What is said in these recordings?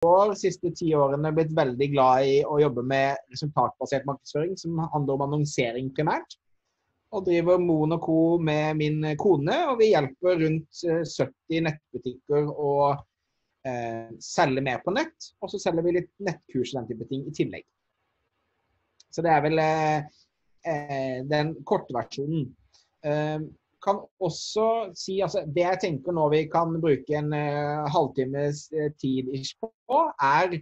de siste ti årene blitt veldig glad i å jobbe med resultatbasert markedsføring, som handler om annonsering primært. Og driver Moen Co. med min kone, og vi hjelper rundt 70 nettbutikker å eh, selge mer på nett. Og så selger vi litt nettkurs og den type ting i tillegg. Så det er vel eh, eh den korte versjonen. Eh, kan også si altså, Det jeg tenker nå vi kan bruke en uh, halvtimes uh, tid på, er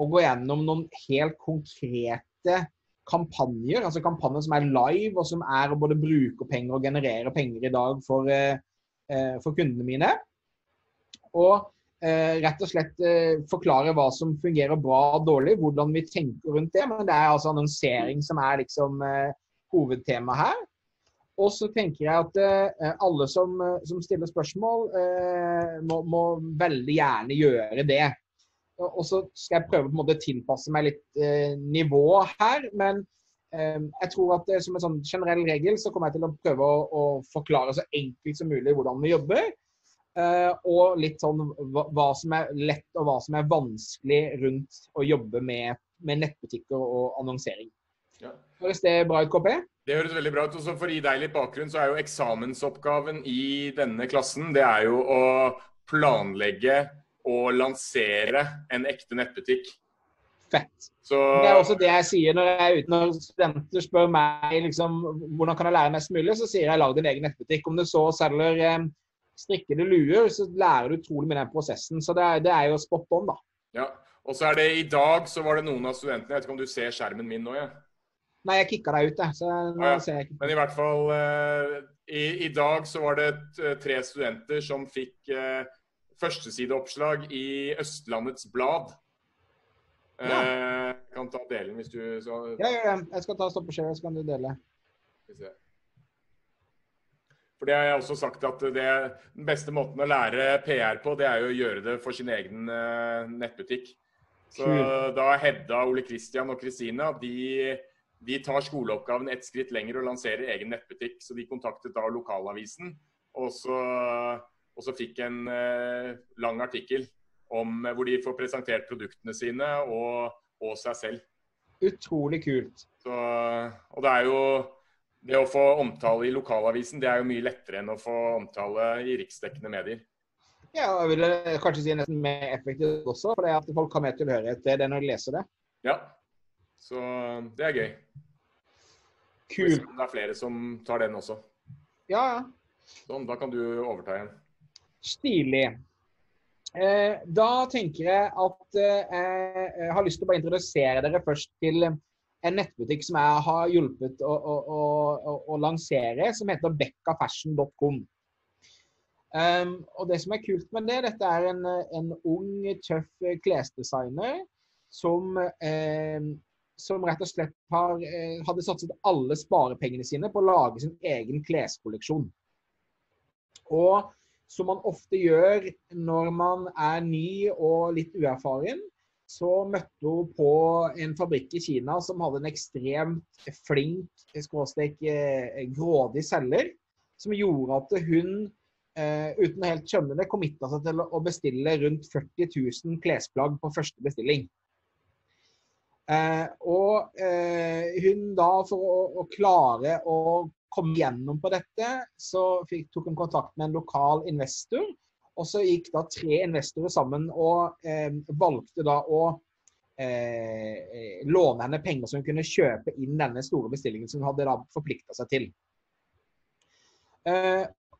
å gå gjennom noen helt konkrete kampanjer. Altså kampanjer som er live, og som er å både bruke penger og generere penger i dag for, uh, for kundene mine. Og rett og slett forklare hva som fungerer bra og dårlig, hvordan vi tenker rundt det. Men det er altså annonsering som er liksom hovedtema her. Og så tenker jeg at eh, alle som, eh, som, stiller spørsmål, eh, må, må, veldig gjerne gjøre det. Og så skal jeg prøve på en måte tilpasse meg litt eh, nivå her. Men eh, jeg tror at som en sånn generell regel så kommer jeg til å prøve å, å forklare så enkelt som mulig hvordan vi jobber. Eh, og litt sånn hva, hva, som er lett og hva som er vanskelig rundt å jobbe med, med nettbutikker og annonsering. Ja. Høres det bra ut, KP? Det høres veldig bra ut. og For å gi deg litt bakgrunn, så er jo eksamensoppgaven i denne klassen det er jo å planlegge og lansere en ekte nettbutikk. Fett. Så... Det er også det jeg sier når, jeg er ute, når studenter spør meg liksom, hvordan kan jeg lære mest mulig, så sier jeg lag din egen nettbutikk. Om du så selger eh, strikkede luer, så lærer du utrolig mye den prosessen. Så det er, det er jo spot on, da. Ja, og så er det i dag så var det noen av studentene Jeg vet ikke om du ser skjermen min nå? Ja? Nei, jeg kicka deg ut, jeg. Så nå ja, ser jeg ikke. Men i hvert fall uh, i, i, dag så var det uh, tre studenter som fikk eh, førstesideoppslag i Østlandets Blad. Ja. Eh, kan ta delen hvis du så... Ja, ja, ja. Jeg skal ta stopp og share, så kan du dele. For det har jeg også sagt at det, Den beste måten å lære PR på, det er jo å gjøre det for sin egen nettbutikk. Så cool. da Hedda, Ole Kristian og Kristina de de tar skoleoppgaven et skritt lenger og lanserer egen nettbutikk. Så de kontaktet da lokalavisen, og så, og så fikk en eh, lang artikkel om hvor de får presentert produktene sine og, og seg selv. Utrolig kult. Så, og det er jo det å få omtale i lokalavisen det er jo mye lettere enn å få omtale i riksdekkende medier. Ja, og jeg vil kanskje si nesten mer effektivt også, for det at folk har mer tilhørighet til det når de leser det. Ja, så det er gøy. Kul. Hvis Det er flere som tar den også. Ja, ja. Sånn, da kan du overta igjen. Stilig. Eh, da tenker jeg at eh, jeg har lyst til å bare introdusere dere først til en nettbutikk som jeg har hjulpet å, å, å, å lansere, som heter bekkafashion.com. Um, og det som er kult med det, dette er en, en ung, tøff klesdesigner som eh, som rett og slett har, eh, hadde satset alle sparepengene sine på å lage sin egen kleskolleksjon. Og som man ofte gjør når man er ny og litt uerfaren, så møtte hun på en fabrikk i Kina som hadde en ekstremt flink, skråstrek eh, grådig selger, som gjorde at hun uh, uten å helt skjønne det, committa seg til å bestille rundt 40 000 klesplagg på første bestilling. Eh, og eh, hun da, for å, å, klare å komme gjennom på dette, så fikk, tok hun kontakt med en lokal investor. Og så gikk da tre investorer sammen og eh, valgte da å eh, låne henne penger så hun kunne kjøpe inn denne store bestillingen som hun hadde da forplikta seg til.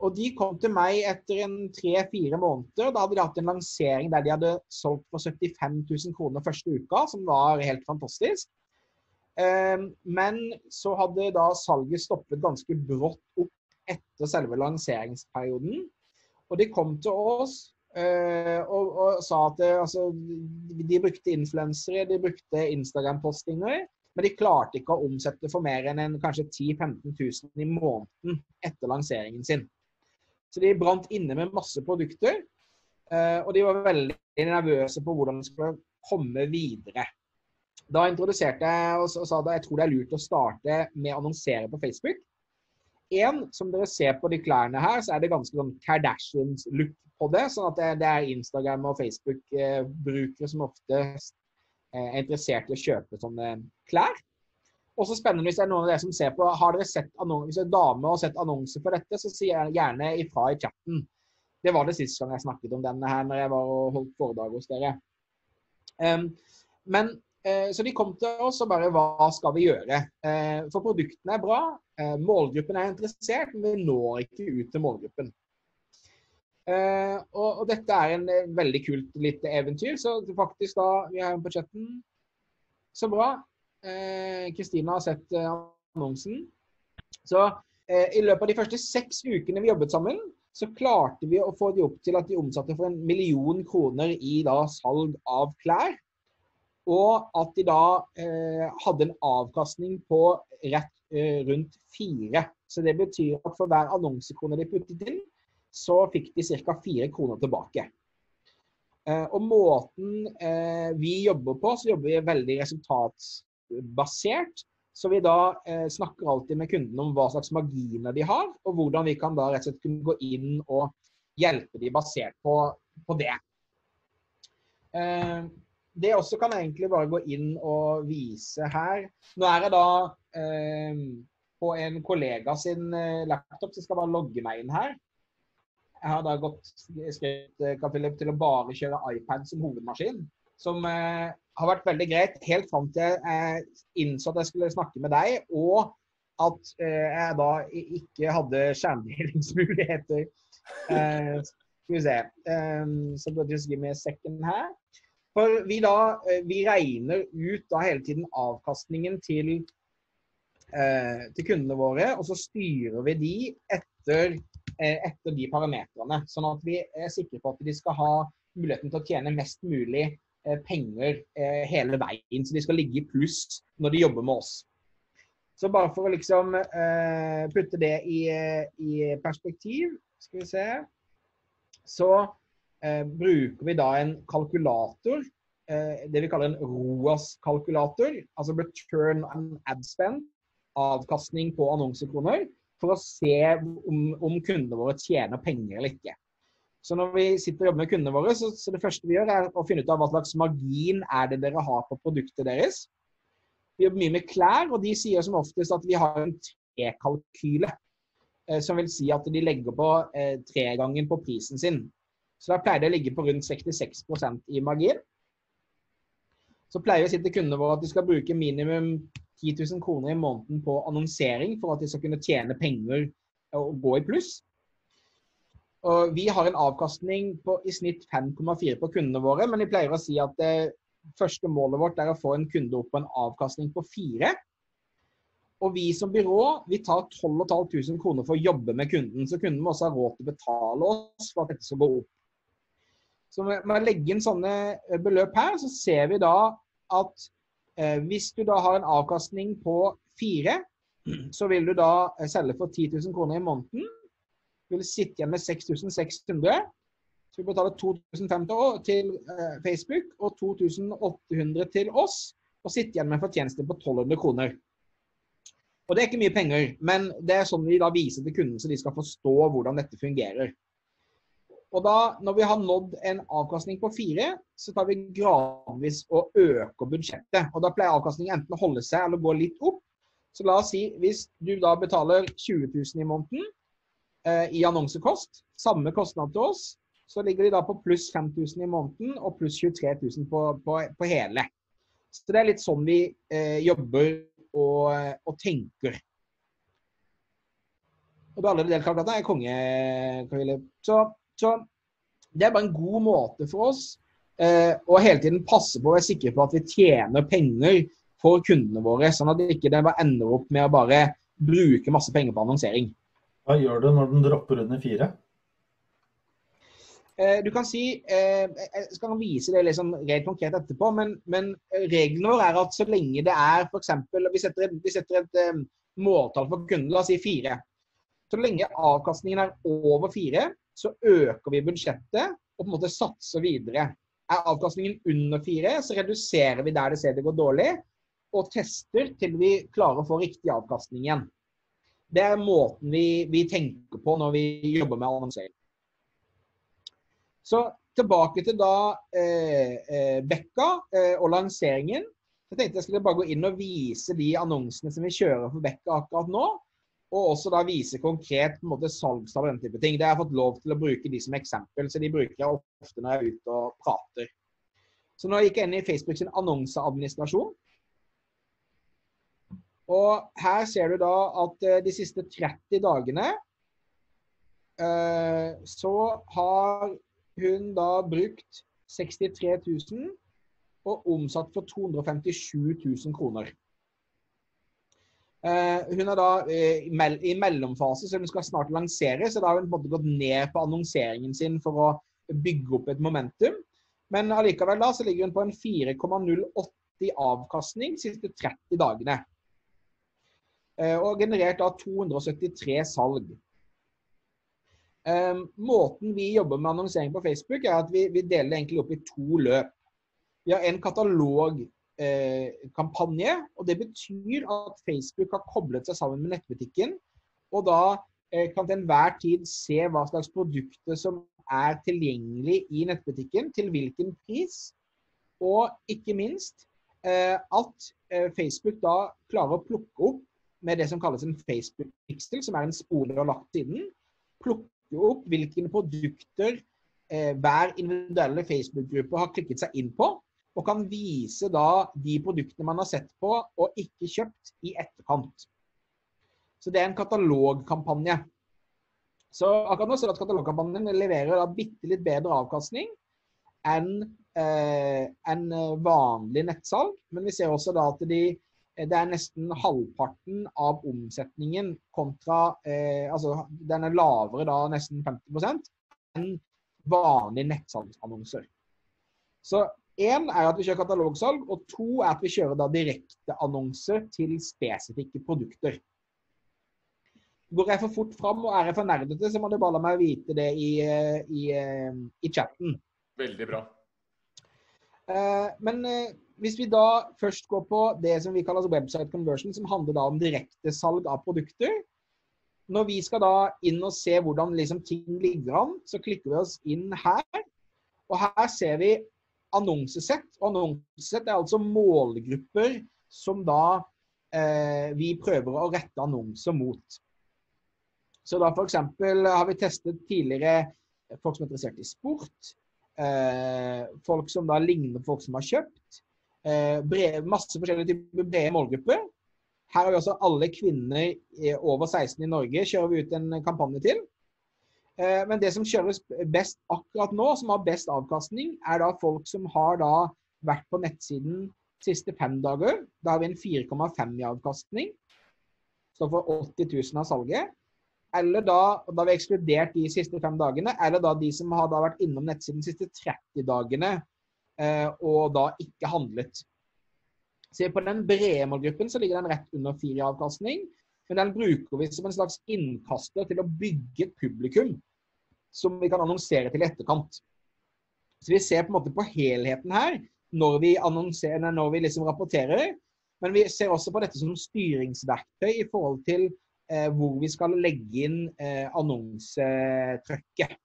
Og de kom til meg etter en tre-fire måneder. Da hadde de hatt en lansering der de hadde solgt for 75 000 kroner første uka, som var helt fantastisk. Ehm, men så hadde da salget stoppet ganske brått opp etter selve lanseringsperioden. Og de kom til oss eh, og, og sa at eh, altså, de brukte influensere, de brukte Instagram-postinger. Men de klarte ikke å omsette for mer enn en, kanskje 10 000-15 000 i måneden etter lanseringen sin. Så de brant inne med masse produkter. Eh, og de var veldig nervøse på hvordan de skulle komme videre. Da introduserte jeg og sa at jeg tror det er lurt å starte med å annonsere på Facebook. en, som dere ser på de klærne her, så er det ganske sånn Kardashians-look på det. Sånn at det, er Instagram- og Facebook-brukere som ofte er interessert i å kjøpe sånne klær. Også spennende hvis det er noen av dere som ser på, har dere sett en dame og sett annonser for dette, så jeg gjerne ifra i chatten. Det var det sist gang jeg snakket om denne her, når jeg var og holdt foredrag hos dere. Um, men uh, Så de kom til oss og bare Hva skal vi gjøre? Uh, for produktene er bra, uh, målgruppen er interessert, men vi når ikke ut til målgruppen. Og, dette er en veldig kult lite eventyr, så faktisk da Vi har en på chatten. Så bra. Eh, Kristina har sett eh, annonsen. Så eh, i løpet av de første seks ukene vi jobbet sammen, så klarte vi å få de opp til at de omsatte for en million kroner i da salg av klær. Og at de da eh, hadde en avkastning på rett eh, rundt fire. Så det betyr at for hver annonsekrone de puttet inn, så fikk de ca. fire kroner tilbake. Eh, og måten vi jobber på, så jobber vi veldig resultats basert. Så vi da eh, snakker alltid med kundene om hva slags marginer de har, og hvordan vi kan da rett og slett kunne gå inn og hjelpe de basert på, på det. Eh, det også kan jeg egentlig bare gå inn og vise her. Nå er jeg da eh, på en kollega sin eh, laptop, så jeg skal bare logge meg inn her. Jeg har da gått skrevet eh, til å bare kjøre iPad som hovedmaskin. Som eh, har vært veldig greit helt fram til jeg innså at jeg skulle snakke med deg, og at eh, jeg da ikke hadde skjermdelingsmuligheter. Eh, skal vi se um, Så so just give me a second her. For vi da eh, vi regner ut da hele tiden avkastningen til, eh, til kundene våre, og så styrer vi de etter, eh, etter de parametrene. Sånn at vi er sikre på at de skal ha muligheten til å tjene mest mulig Eh, penger eh, hele veien. Så de skal ligge i pluss når de jobber med oss. Så bare for å liksom eh, putte det i, i, perspektiv, skal vi se Så bruker vi da en kalkulator, det vi kaller en ROAS-kalkulator. Altså return on ad spend, avkastning på annonsekroner, for å se om, om kundene våre tjener penger eller ikke. Så når vi sitter og jobber med kundene våre, så, så, det første vi gjør, er å finne ut av hva slags margin er det dere har på produktet deres. Vi jobber mye med klær, og de sier som oftest at vi har en trekalkyle. Eh, som vil si at de legger på eh, tregangen på prisen sin. Så da pleier det å ligge på rundt 66% i margin. Så pleier vi å si til kundene våre at de skal bruke minimum 10 000 kroner i måneden på annonsering for at de skal kunne tjene penger og gå i pluss. Og vi har en avkastning på i snitt 5,4 på kundene våre, men vi pleier å si at det første målet vårt er å få en kunde opp på en avkastning på 4. Og vi som byrå vi tar 12 500 kroner for å jobbe med kunden, så kunden må også ha råd til å betale oss for at dette skal gå opp. Så med å legge inn sånne eh, beløp her, så ser vi da at eh, hvis du da har en avkastning på 4, så vil du da eh, selge for 10 000 kroner i måneden vil sitte igjen med 6600. Så vi betaler 2500 til eh, Facebook og 2800 til oss. Og sitte igjen med en fortjeneste på 1200 kroner. Og Det er ikke mye penger, men det er sånn vi da viser til kunden, så de skal forstå hvordan dette fungerer. Og da, Når vi har nådd en avkastning på fire, så tar vi gradvis og øker budsjettet. Og Da pleier avkastningen enten å holde seg eller gå litt opp. Så la oss si hvis du da betaler 20 000 i måneden, i annonsekost. Samme kostnad til oss. Så ligger de da på pluss 5000 i måneden og pluss 23 000 på, på, på, hele. Så det er litt sånn vi eh, jobber og, og, tenker. Og alle deltakerne er konge, Camille. Så, så, det er bare en god måte for oss eh, å hele tiden passe på å være sikre på at vi tjener penger for kundene våre, sånn at det ikke bare ender opp med å bare bruke masse penger på annonsering. Hva gjør du når den dropper under fire? Eh, du kan si eh, Jeg skal vise det liksom rent konkret etterpå, men, men reglene vår er at så lenge det er f.eks. Vi vi setter et um, måltall for kunden, la oss si fire. Så lenge avkastningen er over fire, så øker vi budsjettet og på en måte satser videre. Er avkastningen under fire, så reduserer vi der det ser det går dårlig, og tester til vi klarer å få riktig avkastning igjen. Det er måten vi, vi tenker på når vi jobber med annonsering. Så tilbake til da eh, eh, Bekka eh, og lanseringen. Jeg tenkte jeg skulle bare gå inn og vise de annonsene som vi kjører for Bekka akkurat nå. Og også da vise konkret på en måte salgstall og den type ting. Det har jeg fått lov til å bruke de som eksempel, så de bruker jeg ofte når jeg er ute og prater. Så nå gikk jeg inn i Facebook sin annonseadministrasjon. Og her ser du da at eh, de siste 30 dagene eh, så har hun da brukt 63 000 og omsatt for 257 000 kroner. Uh, hun er da i mellomfase, så hun skal snart lansere. Så da har hun på en måte gått ned på annonseringen sin for å bygge opp et momentum. Men allikevel da så ligger hun på en 4,080 avkastning de siste 30 dagene. Uh, og generert da 273 salg. måten vi jobber med annonsering på Facebook, er at vi, vi deler egentlig opp i to løp. Vi har en katalog Eh, og Det betyr at Facebook har koblet seg sammen med nettbutikken. Og da eh, kan til enhver tid se hva slags produkter som er tilgjengelig i nettbutikken, til hvilken pris. Og ikke minst eh, at Facebook da klarer å plukke opp med det som kalles en Facebook-pixel, som er en spole og lagt siden. Plukke opp hvilke produkter hver individuelle Facebook-gruppe har klikket seg inn på og kan vise da de produktene man har sett på og ikke kjøpt i etterkant. Så det er en katalogkampanje. Så akkurat nå ser du at katalogkampanjen leverer da bitte litt bedre avkastning enn eh, en vanlig nettsalg. Men vi ser også da at de, det er nesten halvparten av omsetningen kontra eh, Altså den er lavere da nesten 50% enn vanlige nettsalgsannonser. Så Én er at vi kjører katalogsalg, og to er at vi kjører da direkteannonser til spesifikke produkter. Går jeg for fort fram og er jeg for nerdete, så må du bare la meg vite det i, eh, i, eh, i chatten. Veldig bra. Eh, men hvis vi da først går på det som vi kaller website conversion, som handler da om direktesalg av produkter. Når vi skal da inn og se hvordan liksom ting ligger an, så klikker vi oss inn her. Og her ser vi annonsesett. Og annonsesett er altså målgrupper som da eh, vi prøver å rette annonser mot. Så da f.eks. har vi testet tidligere folk som er interessert i sport. Eh, folk som da ligner på folk som har kjøpt. Eh, brev, masse forskjellige typer brede målgrupper. Her har vi også alle kvinner over 16 i Norge kjører vi ut en kampanje til. Eh, men det som kjøres best akkurat nå, som har best avkastning, er da folk som har da vært på nettsiden siste fem dager. Da har vi en 4,5 i avkastning. Står for 80 000 av salget. Eller da, da har vi ekskludert de siste fem dagene, eller da de som har vært innom nettsiden de siste 30 dagene og da ikke handlet. Se på den brede målgruppen så ligger den rett under fire i avkastning. Men den bruker vi som en slags innkaster til å bygge et publikum som vi kan annonsere til i etterkant. Så vi ser på en måte på helheten her når vi, når vi liksom rapporterer. Men vi ser også på dette som styringsverktøy i forhold til eh, hvor vi skal legge inn eh, annonsetrykket.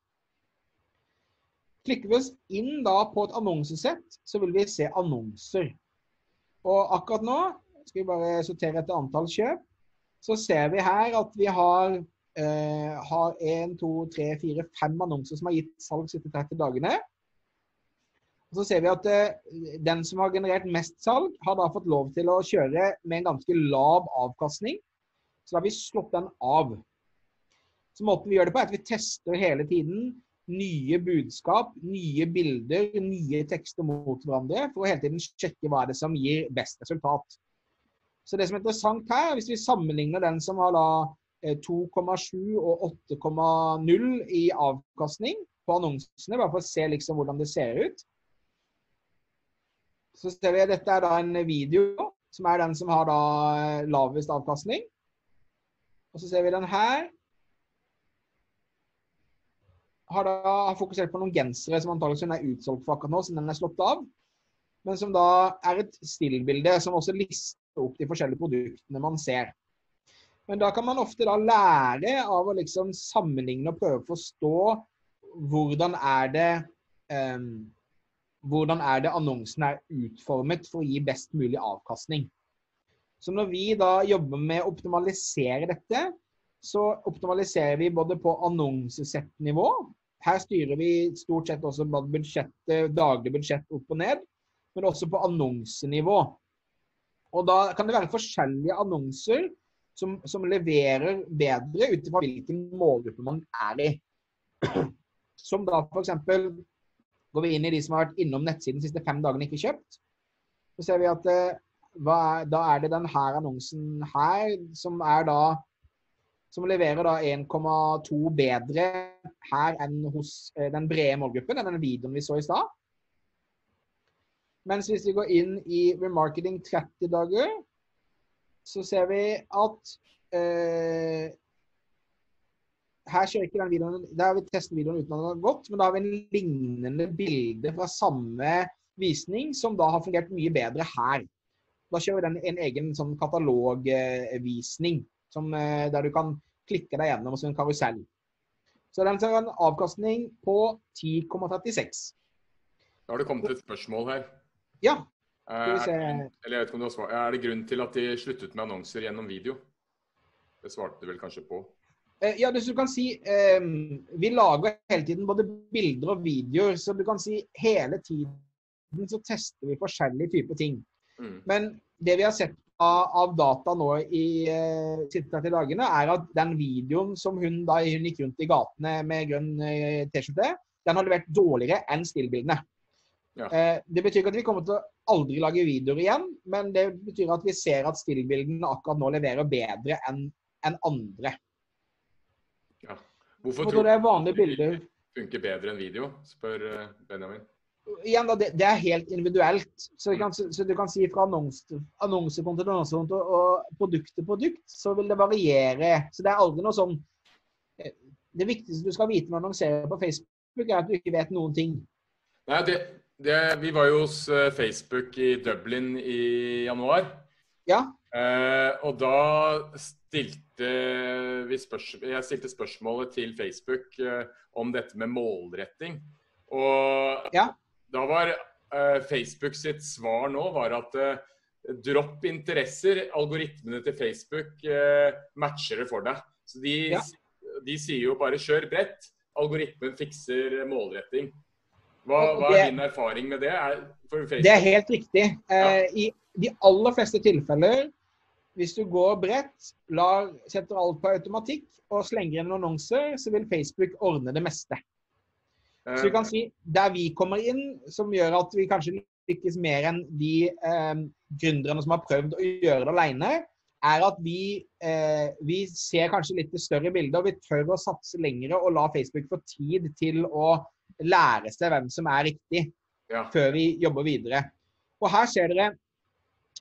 Klikker vi oss inn da på et annonsesett, så vil vi se annonser. Og akkurat nå skal vi bare sortere etter antall kjøp. Så ser vi her at vi har eh, har én, to, tre, fire, fem annonser som har gitt salg siste 30 dagene. Og så ser vi at eh, den som har generert mest salg, har da fått lov til å kjøre med en ganske lav avkastning. Så da har vi slått den av. Så måten vi gjør det på, er at vi tester hele tiden nye budskap, nye bilder, nye tekster mot hverandre, for å hele tiden sjekke hva er det som gir best resultat. Så det som er interessant her, hvis vi sammenligner den som har da 2,7 eh, og 8,0 i avkastning på annonsene, bare for å se liksom hvordan det ser ut. Så ser vi at dette er da en video, som er den som har da eh, lavest avkastning. Og så ser vi den her. Har da fokusert på noen gensere som antakeligvis er utsolgt for akkurat nå, siden den er slått av. Men som da er et stillbilde som også lister opp de forskjellige produktene man ser. Men da kan man ofte da lære av å liksom sammenligne og prøve å forstå hvordan er det um, hvordan er det annonsen er utformet for å gi best mulig avkastning. Så når vi da jobber med å optimalisere dette, så optimaliserer vi både på annonsesettnivå. Her styrer vi stort sett også budsjettet, daglig budsjett opp og ned, men også på annonsenivå. Og da kan det være forskjellige annonser som, som leverer bedre ut ifra hvilken målgruppe man er i. Som da f.eks. går vi inn i de som har vært innom nettsiden de siste fem dagene ikke kjøpt. Så ser vi at eh, er, da er det denne annonsen her som er da som leverer da 1,2 bedre her enn hos eh, den brede målgruppen, enn den videoen vi så i stad. Mens hvis vi går inn i remarketing 30 dager, så ser vi at eh, her kjører ikke den videoen, Der har vi testet videoen uten at den har gått, men da har vi en lignende bilde fra samme visning som da har fungert mye bedre her. Da kjører vi den en egen sånn katalogvisning eh, der du kan klikke deg gjennom som en karusell. Så den har en avkastning på 10,36. Da har det kommet et spørsmål her. Ja. Er, eller jeg vet ikke om du har svar. er det grunn til at de sluttet med annonser gjennom video? Det svarte du vel kanskje på? Ja, ja, du kan si um, Vi lager hele tiden både bilder og videoer, så du kan si hele tiden så tester vi forskjellige typer ting. Mm. Men det vi har sett av, data nå i siste 30 dagene, er at den videoen som hun da hun gikk rundt i gatene med grønn eh, T-skjorte, den har levert dårligere enn stillbildene. Ja. Eh, det betyr ikke at vi kommer til å aldri lage videoer igjen, men det betyr at vi ser at stillbildene akkurat nå leverer bedre enn en andre. Ja. Hvorfor tror du det funker bedre enn video, spør Benjamin igjen da, det, det, er helt individuelt. Så, kan, så du kan si fra annonse, annonsekonto til annonsekonto og produkt til produkt, så vil det variere. Så det er aldri noe sånn eh, Det viktigste du skal vite når du annonserer på Facebook, er at du ikke vet noen ting. Nei, det, det, vi var jo hos eh, Facebook i Dublin i januar. Ja. Eh, og da stilte vi spørs, jeg stilte spørsmålet til Facebook eh, om dette med målretting. Og ja da var uh, Facebook sitt svar nå var at uh, dropp interesser. Algoritmene til Facebook uh, matcher det for deg. Så de, ja. de, sier jo bare kjør bredt. Algoritmen fikser målretting. Hva, hva er din erfaring med det? Er, det er helt riktig. Ja. I de aller fleste tilfeller, hvis du går bredt, lar, setter alt på automatikk og slenger inn annonser, så vil Facebook ordne det meste. Så vi kan si der vi kommer inn, som gjør at vi kanskje lykkes mer enn de eh, gründerne som har prøvd å gjøre det alene, er at vi, eh, vi ser kanskje litt det større bildet, og vi tør å satse lengre og la Facebook få tid til å lære seg hvem som er riktig, ja. før vi jobber videre. Og her ser dere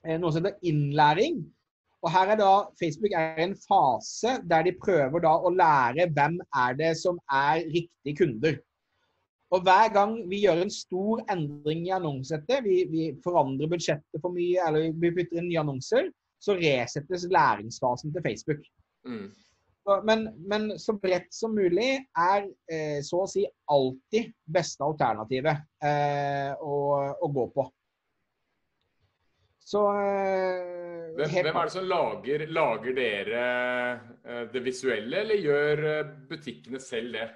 eh, noe som heter innlæring. Og her er da Facebook er i en fase der de prøver da å lære hvem er det som er riktige kunder. Og hver gang vi gjør en stor endring i annonsesettet, vi, vi, forandrer budsjettet for mye, eller vi putter inn nye annonser, så resettes læringsfasen til Facebook. Mm. Men, men, så bredt som mulig er eh, så å si alltid beste alternativet eh, å, å, gå på. Så eh, hvem, hvem, er det som lager, lager dere eh, det visuelle, eller gjør eh, butikkene selv det?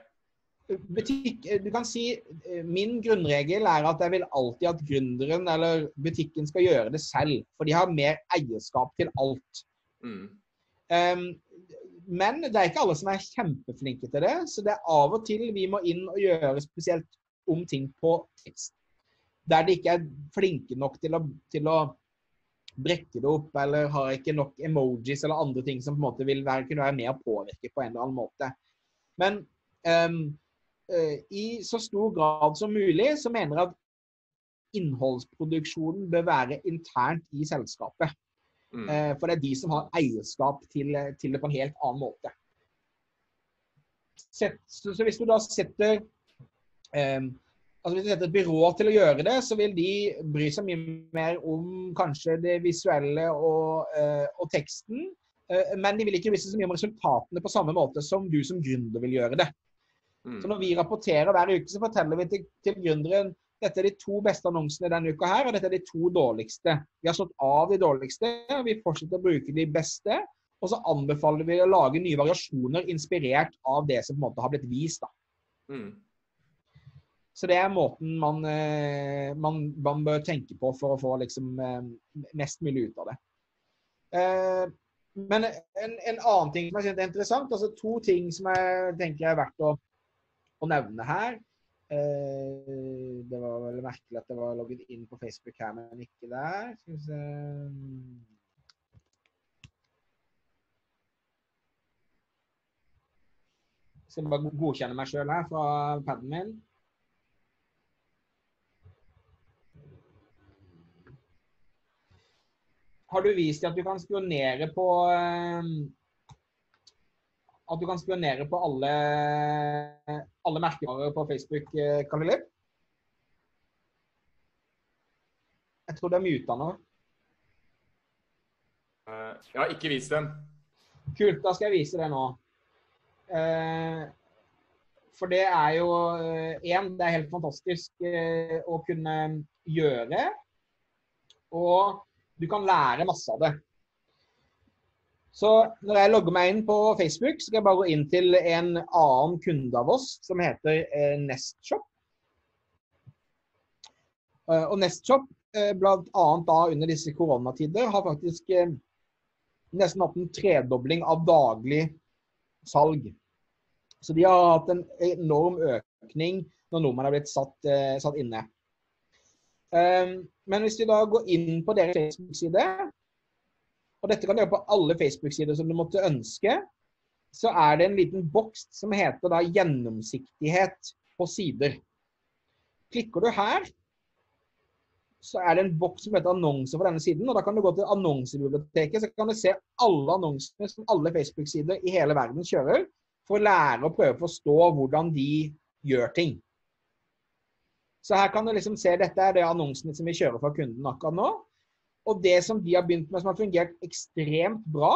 Butikk, eh, du kan si eh, Min grunnregel er at jeg vil alltid at gründeren eller butikken skal gjøre det selv. For de har mer eierskap til alt. Mm. Um, men det er ikke alle som er kjempeflinke til det. Så det er av og til vi må inn og gjøre spesielt om ting på tekst. Der de ikke er flinke nok til å, til å brekke det opp, eller har ikke nok emojis eller andre ting som på en måte vil være, kunne være med å påvirke på en eller annen måte. Men um, i så stor grad som mulig så mener at innholdsproduksjonen bør være internt i selskapet. Mm. Eh, for det er de som har eierskap til, til, det på en helt annen måte. Så, så hvis du da setter um, altså Hvis du setter et byrå til å gjøre det, så vil de bry seg mye mer om kanskje det visuelle og, uh, og teksten Uh, Men de vil ikke vise så mye om resultatene på samme måte som du som gründer vil gjøre det. Mm. Så når vi rapporterer hver uke, så forteller vi til, til gründeren dette er de to beste annonsene denne uka her, og dette er de to dårligste. Vi har slått av de dårligste, og vi fortsetter å bruke de beste. Og så anbefaler vi å lage nye variasjoner inspirert av det som på en måte har blitt vist. da. Mm. Så det er måten man, eh, man, man bør tenke på for å få liksom, eh, mest mulig ut av det. Eh, men en, en annen ting som jeg synes er interessant, altså to ting som jeg tenker er verdt å, å nevne her. Eh, det var vel merkelig at det var logget inn på Facebook her, men ikke der. Skal vi se Skal jeg bare godkjenne meg sjøl her fra paden min. Har du vist at du kan spionere på eh, At du kan spionere på alle, alle merkevarer på Facebook, Kalilip? Jeg tror det er muta nå. Ja, Jeg har ikke vist den. Kult, da skal jeg vise det nå. Eh, for det er jo én, det er helt fantastisk eh, å kunne gjøre. Og du kan lære masse av det. Så når jeg logger meg inn på Facebook, så skal jeg bare gå inn til en annen kunde av oss som heter eh, Nestshop. Eh, og Nestshop, eh, annet da under disse koronatider, har faktisk eh, nesten hatt en tredobling av daglig salg. Så de har hatt en enorm økning når nordmenn har blitt satt, satt inne. Men hvis vi da går inn på deres Facebook-side, og dette kan du gjøre på alle Facebook-sider som du måtte ønske, så er det en liten boks som heter da gjennomsiktighet på sider. Klikker du her, så er det en boks som heter annonser på denne siden, og da kan du gå til annonsebiblioteket, så kan du se alle annonsene som alle Facebook-sider i hele verden kjører, for å lære og prøve å forstå hvordan de gjør ting. Så her kan du liksom se dette er det annonsene som vi kjører for kunden akkurat nå. Og det som de har begynt med som har fungert ekstremt bra,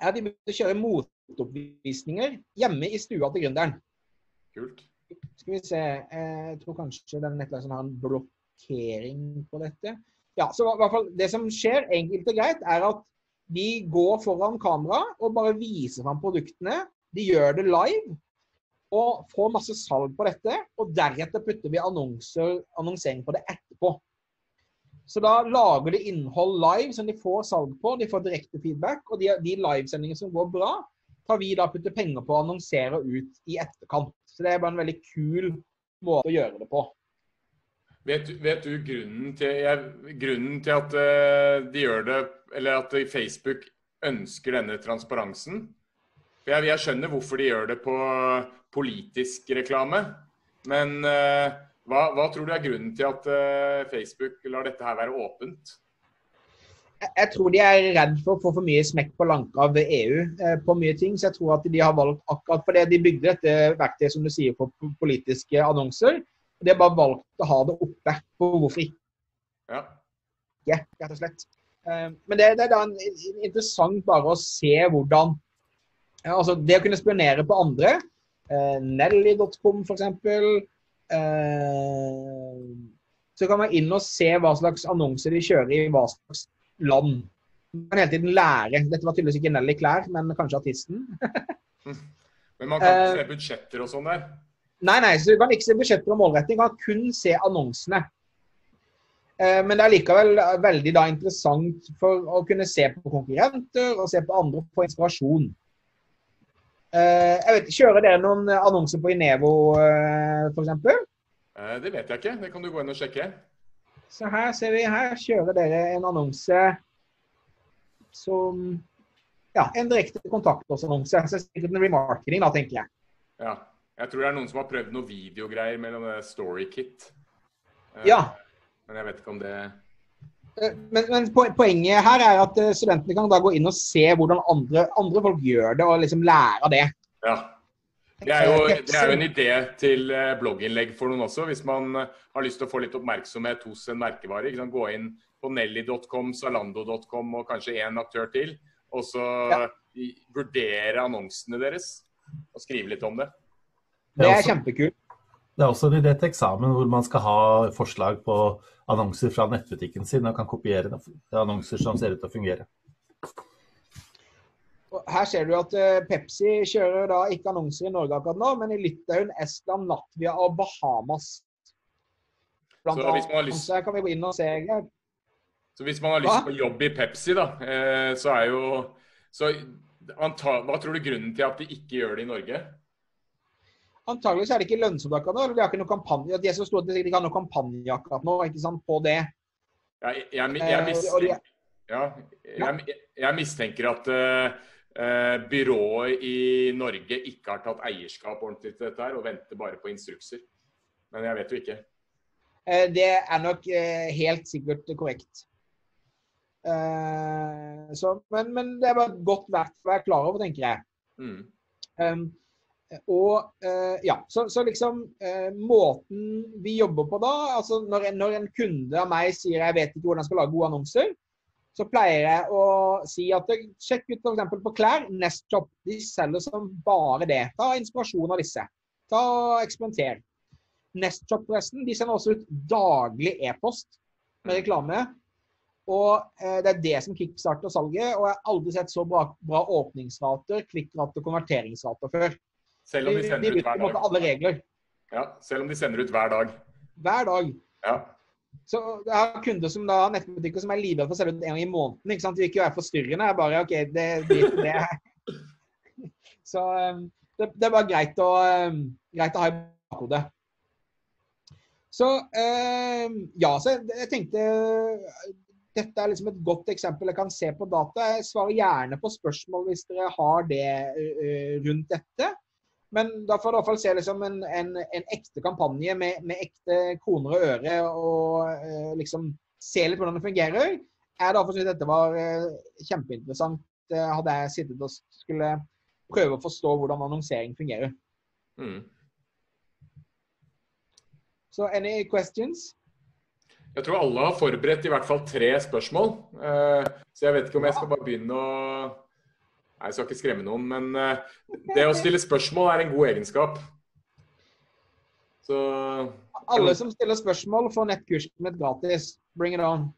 er at de begynte å kjøre motoppvisninger hjemme i stua til gründeren. Kult. Skal vi se eh, Jeg tror kanskje den nettleser har en blokkering på dette. Ja, så i hvert fall Det som skjer, enkelt og greit, er at de går foran kamera og bare viser fram produktene. De gjør det live og får masse salg på dette. Og deretter putter vi annonser, annonsering på det etterpå. Så da lager de innhold live som de får salg på. De får direkte feedback. Og de, de livesendingene som går bra, tar vi da putter penger på å annonsere ut i etterkant. Så det er bare en veldig kul måte å gjøre det på. Vet, vet du grunnen til, jeg, grunnen til at eh, de gjør det, eller at Facebook ønsker denne transparensen? Jeg, jeg skjønner hvorfor de gjør det på politisk reklame, men eh, hva, hva tror du er grunnen til at uh, Facebook lar dette her være åpent? Jeg- tror de er redd for å få for mye smekk på lanka av EU eh, på mye ting. Så jeg tror at de har valgt akkurat fordi de bygde dette verktøyet som du sier for politiske annonser. De har bare valgt å ha det oppe. på hvorfor ikke, Ja. rett og slett. Eh, Men det, det er da en- interessant bare å se hvordan ja, altså Det å kunne spionere på andre. Eh, Nelly.com f.eks. Eh, så kan man inn og se hva slags annonser de kjører i hva slags land. Man kan hele tiden lære. Dette var tydeligvis ikke Nelly Klær, men kanskje artisten. Men man kan Eh, ikke se budsjetter og sånn der. Nei, nei, så du kan ikke se budsjetter og målretting, Man kan kun se annonsene. Eh, Men det er likevel veldig da interessant for å kunne se på konkurrenter og se på andre og få inspirasjon. Eh, Jeg vet, Kjører dere noen annonser på Inevo f.eks.? Eh, det vet jeg ikke. Det kan du gå inn og sjekke. Så her ser vi, her kjører dere en annonse som Ja, en direkte kontaktannonse. Så sikkert en remarketing, da, tenker jeg. Ja. Jeg tror det er noen som har prøvd noen videogreier med StoryKit. Uh, Ja. Men jeg vet ikke om det Eh, Men, men poenget her er at eh, studentene kan da gå inn og se hvordan andre, andre folk gjør det, og liksom lære av det. Ja. Det er, jo, det er jo en idé til eh, blogginnlegg for noen også, hvis man eh, har lyst til å få litt oppmerksomhet hos en merkevare. Ikke sant? Gå inn på nelly.com, salando.com og kanskje én aktør til. og så Ja. vurdere annonsene deres. Og skrive litt om det. Det er er kjempekult. Det er også en idé til eksamen hvor man skal ha forslag på annonser fra nettbutikken sin og kan kopiere annonser som ser ut til å fungere. Her ser du at eh, Pepsi kjører da ikke annonser i Norge akkurat nå, men i Litauen, Estland, Latvia og Bahamas. Blant Så hvis man har lyst- kan vi gå inn og se. her. Så hvis man har lyst på jobb i Pepsi, da, eh, så er jo så Hva tror du grunnen til at de ikke gjør det i Norge? Antagelig så er det ikke lønnsomt akkurat nå. eller De har ikke noe kampanje. De er så store at de ikke har noe kampanje akkurat nå ikke sant, på det. Jeg, jeg, jeg, Eh, mistenker, ja, jeg, mistenker at eh, byrået i Norge ikke har tatt eierskap ordentlig til dette her, og venter bare på instrukser. Men jeg vet jo ikke. Det er nok helt sikkert korrekt. Så, men, men det er bare godt verdt å være klar over, tenker jeg. Mm. Og eh, ja, så, så liksom eh, måten vi jobber på da altså når, en- når en kunde av meg sier jeg vet ikke hvordan jeg skal lage gode annonser, så pleier jeg å si at sjekk ut f.eks. på klær. Nestshop. De selger som bare det. Ta inspirasjon av disse. Ta og Eksperimenter. Nestshop forresten, de sender også ut daglig e-post med reklame. Og eh, det er det som kickstarter salget. Og jeg har aldri sett så bra, bra åpningsrater, klikkrater og konverteringsrater før. Selv om de de sender ut hver dag. alle regler. Ja, selv om de sender ut hver dag. Hver dag. Ja. Så jeg har kunder som da har nettbutikker som er livredde for å selge ut en gang i måneden. ikke sant? De vil ikke være forstyrrende. Jeg bare OK, det drit i det. Så um, det, det bare greit å, um, greit å ha i bakhodet. Så um, ja, så jeg, tenkte dette er liksom et godt eksempel jeg kan se på data. Jeg svarer gjerne på spørsmål hvis dere har det uh, rundt dette. Men da får du i hvert fall se liksom en, en, en ekte kampanje med, med ekte kroner og øre, og eh, liksom se litt hvordan det fungerer. Jeg da synes dette var eh, kjempeinteressant. Eh, hadde jeg sittet og skulle prøve å forstå hvordan annonsering fungerer. Mm. Så any questions? Jeg tror alle har forberedt i hvert fall tre spørsmål. Eh, så jeg vet ikke om jeg skal bare begynne å jeg skal ikke skremme noen, men eh, det å stille spørsmål er en god egenskap. Så Alle som stiller spørsmål, får nettkurset mitt gratis. Bring it on.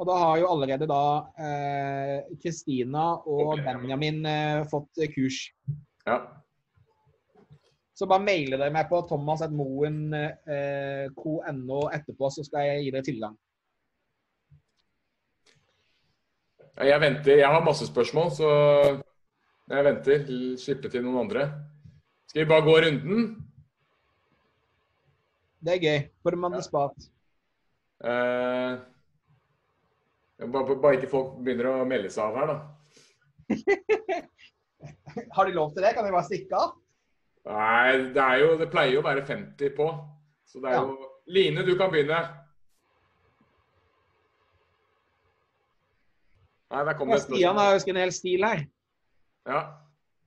Og da har jo allerede da eh, Kristina og Og Benjamin eh, fått kurs. ja. Så bare maile dere meg på thomas.moen.no eh, etterpå, så skal jeg gi dere tilgang. Jeg venter. Jeg har masse spørsmål, så jeg venter. Slippe til noen andre. Skal vi bare gå runden? Det er gøy. for man on the spot. Uh, bare, bare ikke folk begynner å melde seg av her, da. Har de lov til det? Kan de bare stikke av? Nei, det er jo Det pleier jo å være 50 på. Så det er Ja. jo Line, du kan begynne. Nei, der kom det Stian har skrevet en hel stil her. Ja.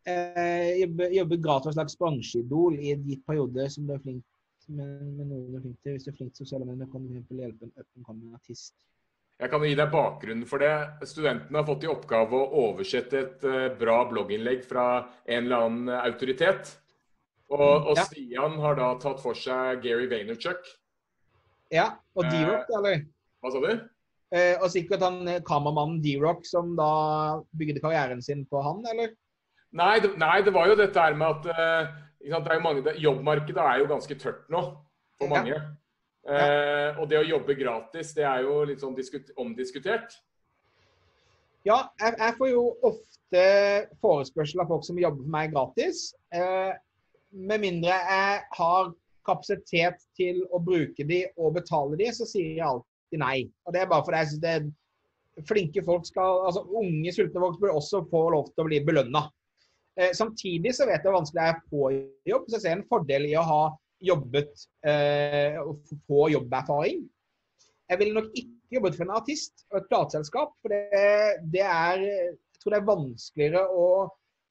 Eh, jobber, jobber gratis et slags bransjeidol i en gitt periode som du er flink med, med noe du er flink til. Hvis du er flink til sosiale medier, kan du hjelpe en up-and-coming artist. Jeg kan gi deg bakgrunnen for det. Studentene har fått i oppgave å oversette et eh, bra blogginnlegg fra en eller annen eh, autoritet. Og, og Ja. Stian har da tatt for seg Gary Vaynerchuk. Ja, og Eh, D-Rock, eller? Hva sa du? Eh, og sikkert han eh, kameramannen D-Rock som da bygde karrieren sin på han, eller? Nei det, nei, det var jo dette her med at eh, sant, er mange, det, Jobbmarkedet er jo ganske tørt nå for Ja. mange. Eh, og det å jobbe gratis, det er jo litt sånn omdiskutert. Ja, jeg, jeg får jo ofte forespørsel av folk som jobber for meg gratis. Eh, med mindre jeg har kapasitet til å bruke de og betale de, så sier jeg alltid nei. Og det er bare fordi jeg synes det er flinke folk skal Altså unge, sultne folk bør også få lov til å bli belønna. Eh, samtidig så vet jeg hvor vanskelig det er på jobb, så jeg ser en fordel i å ha jobbet eh, få jobberfaring. Jeg ville nok ikke jobbet for en artist og et plateselskap, for det, det er Jeg tror det er vanskeligere å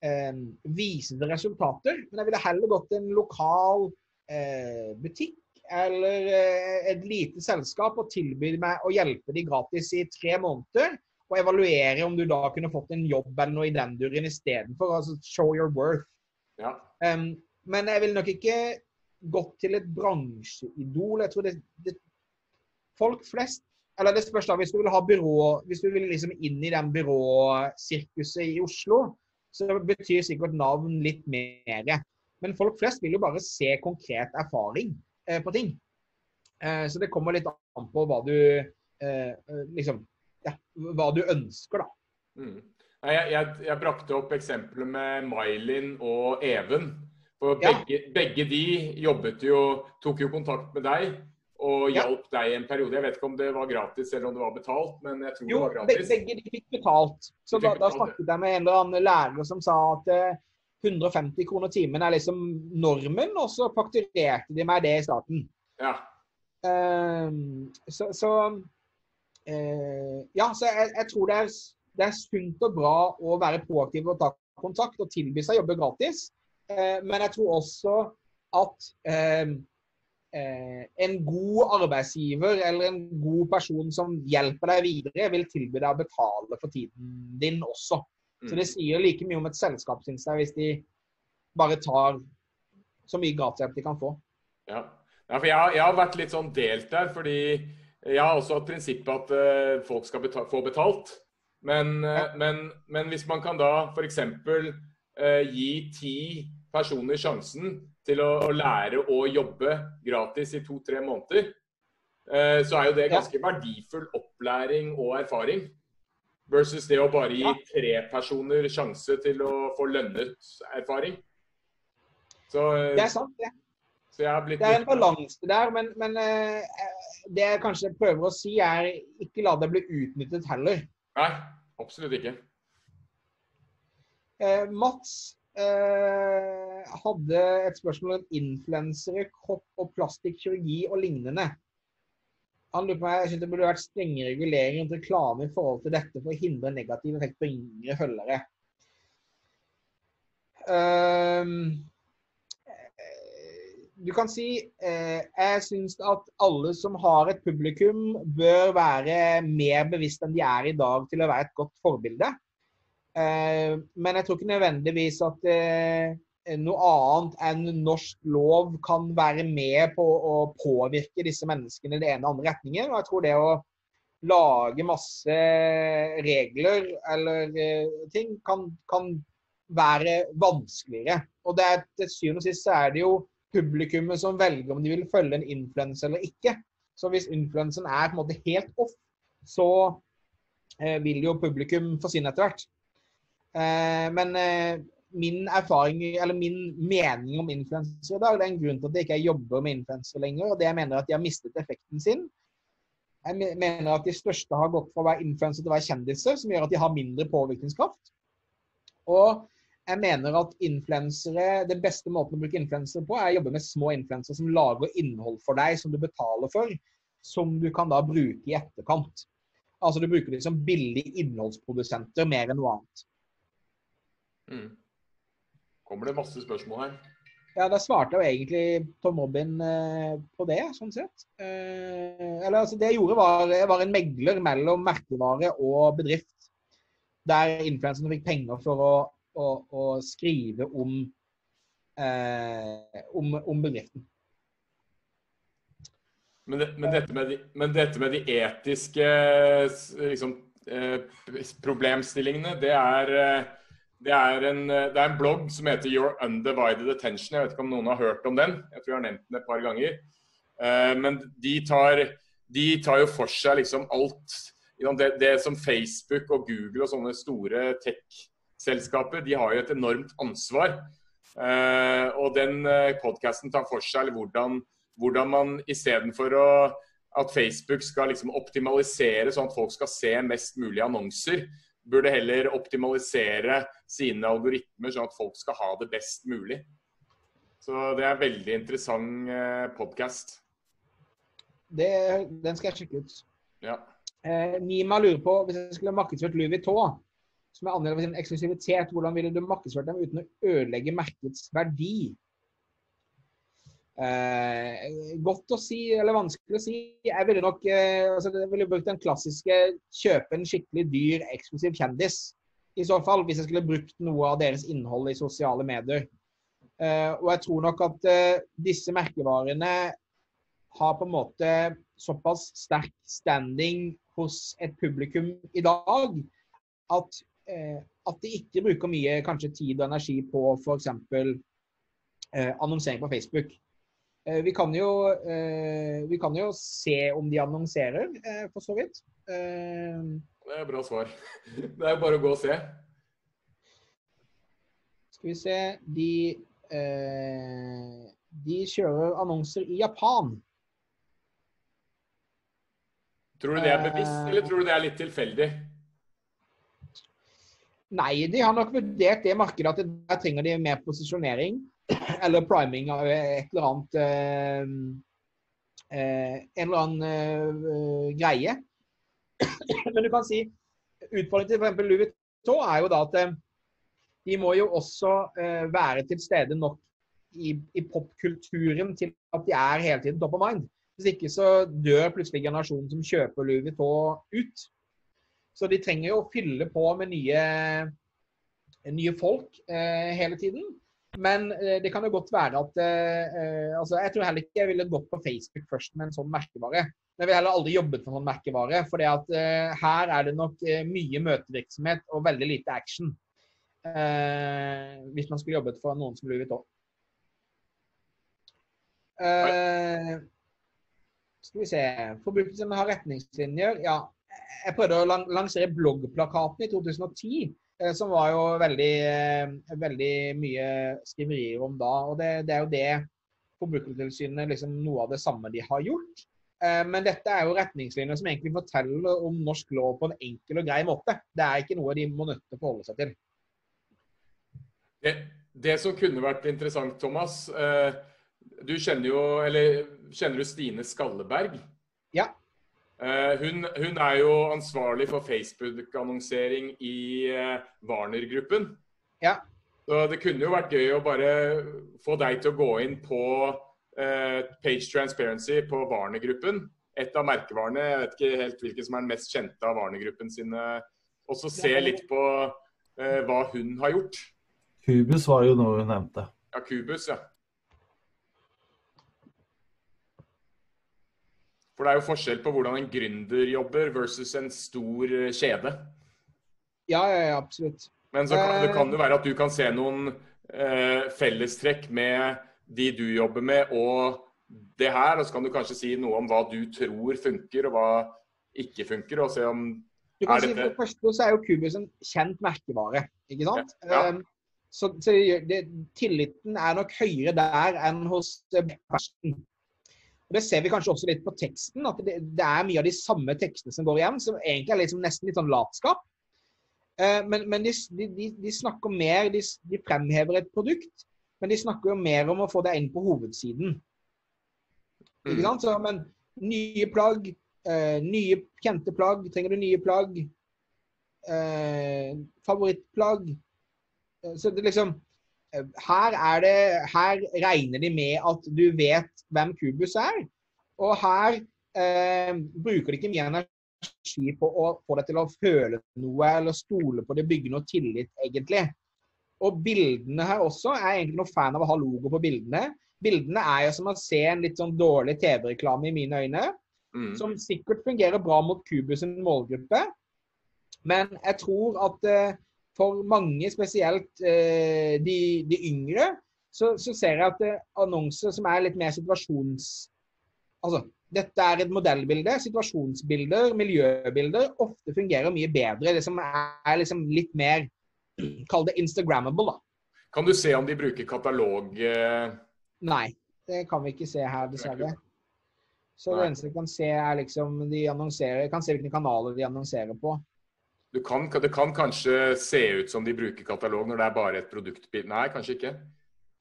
eh, vise resultater. Men jeg ville heller gått til en lokal eh, butikk eller eh, et lite selskap og tilbyr meg å hjelpe de gratis i tre måneder, og evaluere om du da kunne fått en jobb eller noe i den duren istedenfor. Altså show your worth. Ja. Um, men jeg vil nok ikke gått til et bransjeidol. Jeg tror det, det Folk flest Eller det spørs da, hvis du vil ha byrå Hvis du vil liksom inn i den byråsirkuset i Oslo, så betyr sikkert navn litt mer. Men folk flest vil jo bare se konkret erfaring på ting. Eh, så det kommer litt an på hva du eh, liksom ja, hva du ønsker, da. Mm. Jeg, jeg, jeg, brakte opp eksempelet med Mailin og Even. For begge, ja. begge, de jobbet jo, tok jo kontakt med deg og hjalp ja. deg en periode. Jeg vet ikke om det var gratis eller om det var betalt, men jeg tror jo, det var gratis. Jo, Begge de fikk betalt. Så da, da, snakket jeg med en eller annen lærer som sa at 150 eh, kroner timen er liksom normen, og så fakturerte de meg det i starten. Ja. Uh, så, så uh, Ja, så jeg, jeg tror det er, det er, sunt og bra å være proaktiv og ta kontakt og tilby seg jobbe gratis. Uh, men jeg tror også at uh, Eh, en god arbeidsgiver eller en god person som hjelper deg videre, vil tilby deg å betale for tiden din også. Så det mm. sier like mye om et selskap, syns jeg, hvis de bare tar så mye gratishjelp de kan få. Ja, ja for jeg, jeg, har vært litt sånn delt der, fordi jeg har også hatt prinsippet at uh, folk skal betale, få betalt. Men, uh, men, men, hvis man kan da f.eks. Uh, gi ti personer sjansen til å, å lære å jobbe gratis i to-tre måneder, eh, så er jo det ganske ja. verdifull opplæring og erfaring. Versus det å bare gi tre personer sjanse til å få lønnet erfaring. Så, eh, det er sant, det. det er en balanse der, men, men uh, det jeg kanskje prøver å si, er ikke la det bli utnyttet heller. Nei, absolutt ikke. Eh, Mats, Eh, hadde et spørsmål om influensere, kropp og plastikkirurgi og lignende. Han lurer på meg, Jeg synes det burde vært strenge reguleringer rundt reklame i forhold til dette for å hindre negativ effekt på yngre følgere. Um, du kan si eh, jeg syns at alle som har et publikum, bør være mer bevisst enn de er i dag til å være et godt forbilde. Eh, men jeg tror ikke nødvendigvis at eh, noe annet enn norsk lov kan være med på å påvirke disse menneskene i det ene og andre retningen. Og jeg tror det å lage masse regler eller eh, ting kan, kan være vanskeligere. Og det er, til syvende og sist så er det jo publikummet som velger om de vil følge en influenser eller ikke. Så hvis influensen er på en måte helt off, så eh, vil jo publikum forsvinne etter hvert. Eh, men eh, min erfaring, eller min mening om influensere i dag, det er en grunn til at jeg ikke jobber med influensere lenger. og det Jeg mener at de har mistet effekten sin. Jeg mener at de største har gått fra å være influensere til å være kjendiser, som gjør at de har mindre påvirkningskraft. Og jeg mener at influensere, det beste måten å bruke influensere på, er å jobbe med små influensere som lager innhold for deg, som du betaler for, som du kan da bruke i etterkant. Altså du bruker dem som billige innholdsprodusenter mer enn noe annet. Mm. Kommer det masse spørsmål her? Ja, da svarte jeg jo egentlig Tom Robin eh, på det, sånn sett. Eh, eller altså, det jeg gjorde, var, jeg var en megler mellom merkevare og bedrift. Der influenserne fikk penger for å, å, å skrive om, eh, om, om, bedriften. Men, det, men, dette de, men, dette med de, etiske liksom, eh, problemstillingene, det er eh, det er, en, det er, en, blogg som heter Your Undivided Attention. Jeg vet ikke om noen har hørt om den. Jeg tror jeg har nevnt den et par ganger. Uh, men de tar, de tar, jo for seg liksom alt det, det, som Facebook og Google og sånne store tech-selskaper de har jo et enormt ansvar. Uh, og den eh, podkasten tar for seg hvordan, hvordan man istedenfor at Facebook skal liksom optimalisere sånn at folk skal se mest mulig annonser, burde heller optimalisere sine algoritmer sånn at folk skal ha det best mulig. Så det er en veldig interessant eh, podkast. Den skal jeg sjekke ut. Ja. Eh, Nima lurer på, hvis jeg skulle markedsført Louis Vuitton, som er annerledes sin eksklusivitet, hvordan ville du markedsført dem uten å ødelegge merkets verdi? Eh, godt å si, eller vanskelig å si. Jeg ville nok eh, altså, jeg ville brukt den klassiske kjøpe en skikkelig dyr, eksklusiv kjendis. I så fall, hvis jeg skulle brukt noe av deres innhold i sosiale medier. Eh, og jeg tror nok at eh, disse merkevarene har på en måte såpass sterk standing hos et publikum i dag at, eh, at de ikke bruker mye kanskje tid og energi på f.eks. Eh, annonsering på Facebook. Vi kan, jo, vi kan jo se om de annonserer, for så vidt. Det er bra svar. Det er bare å gå og se. skal vi se De, eh, de kjører annonser i Japan. Tror du det er bevisst, Eh. eller tror du det er litt tilfeldig? Nei, de har nok vurdert det markedet at der trenger de mer posisjonering. Eller priming av et eller annet eh, eh, En eller annen eh, greie. Men du kan si Utfordringen til f.eks. Louis Vuitton er jo da at eh, de må jo også eh, være til stede nok i, i popkulturen til at de er hele tiden top of mind. Hvis ikke så dør plutselig generasjonen som kjøper Louis Vuitton ut. Så de trenger jo å fylle på med nye, nye folk eh, hele tiden. Men eh, det kan jo godt være at eh, eh, altså Jeg tror heller ikke jeg ville gått på Facebook først med en sånn merkevare. Men jeg ville heller aldri jobbet med sånn merkevare. For eh, her er det nok eh, mye møtevirksomhet og veldig lite action. Eh, hvis man skulle jobbet for noen som Louis Vuitton. Skal vi se Forbrukerne har retningslinjer. Ja, jeg prøvde å lansere bloggplakaten i 2010, eh, som var jo veldig, eh, veldig mye skriverier om da. Og det, det er jo det Forbrukertilsynet liksom noe av det samme de har gjort. Eh, men dette er jo retningslinjer som egentlig forteller om norsk lov på en enkel og grei måte. Det er ikke noe de må nødt til å forholde seg til. Det, det som kunne vært interessant, Thomas eh, Du kjenner jo Eller kjenner du Stine Skalleberg? Ja. Eh, hun, hun er jo ansvarlig for Facebook-annonsering i eh, Warner-gruppen. Ja. Så det kunne jo vært gøy å bare få deg til å gå inn på eh, Page Transparency på Warner-gruppen. Et av merkevarene, jeg vet ikke helt hvilken som er den mest kjente av Warner-gruppen sine. Og så se litt på eh, hva hun har gjort. Kubus var jo noe hun nevnte. Ja, Kubus, ja. For det er jo forskjell på hvordan en gründer jobber versus en stor eh, kjede. Ja, ja, ja absolutt. Men så kan, det Eh. kan jo være at du kan se noen eh, fellestrekk med de du jobber med og det her, og så kan du kanskje si noe om hva du tror funker og hva ikke funker, og se om Du kan si For det første så er jo Kubus en kjent merkevare. ikke sant? Ja. Um, så så det, det, tilliten er nok høyere der enn hos eh, Persen. Og Det ser vi kanskje også litt på teksten, at det, det er mye av de samme tekstene som går igjen, som egentlig er liksom nesten litt sånn latskap. Eh, men men de, de, de, snakker mer, de, de fremhever et produkt, men de snakker jo mer om å få det inn på hovedsiden. Ikke Mm. sant? Så, men nye plagg, eh, nye kjente plagg. Trenger du nye plagg? Eh, favorittplagg? Eh, så det liksom her, er det, her regner de med at du vet hvem Kubus er. Og her eh, bruker de ikke mye energi på å få deg til å føle noe eller stole på det, bygge noe tillit, egentlig. Og bildene her også er egentlig noe fan av å ha logo på bildene. Bildene er jo som å se en litt sånn dårlig TV-reklame i mine øyne. Mm. Som sikkert fungerer bra mot Kubus' målgruppe. Men jeg tror at eh, for mange, spesielt eh, de, de yngre, så, så ser jeg at eh, annonser som er litt mer situasjons... Altså, dette er et modellbilde. Situasjonsbilder, miljøbilder, ofte fungerer mye bedre. Det som er, liksom litt mer Kall det Instagrammable, da. Kan du se om de bruker katalog eh, Nei, det kan vi ikke se her, dessverre. Så det eneste vi kan se, er liksom de annonserer Kan se hvilke kanaler de annonserer på. Du kan, Det kan kanskje se ut som de bruker katalog når det er bare et produktbilde. Nei, kanskje ikke.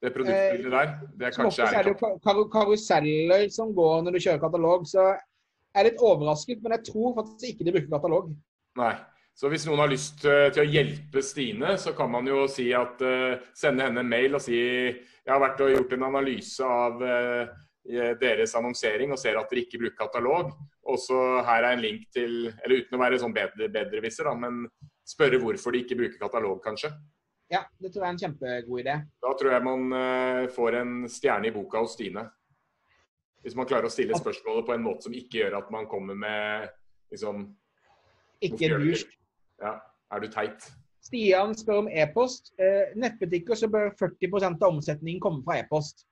Det produktbildet der, det er kanskje er det kar karuseller som går når du kjører katalog, så jeg er litt overrasket, men jeg tror faktisk ikke de bruker katalog. Nei. Så hvis noen har lyst eh, til å hjelpe Stine, så kan man jo si at uh, sende henne en mail og si jeg har vært og gjort en analyse av uh, deres annonsering og ser at dere ikke bruker katalog. Og så her er en link til Eller uten å være sånn bedre, bedrevisser, da, men spørre hvorfor de ikke bruker katalog, kanskje. Ja, det tror jeg er en kjempegod idé. Da tror jeg man uh, får en stjerne i boka hos Stine. Hvis man klarer å stille spørsmålet på en måte som ikke gjør at man kommer med liksom Ikke dusj. Ja, er du teit? Stian spør om e-post. Uh, nettbutikker så bør 40% av omsetningen komme fra e-post.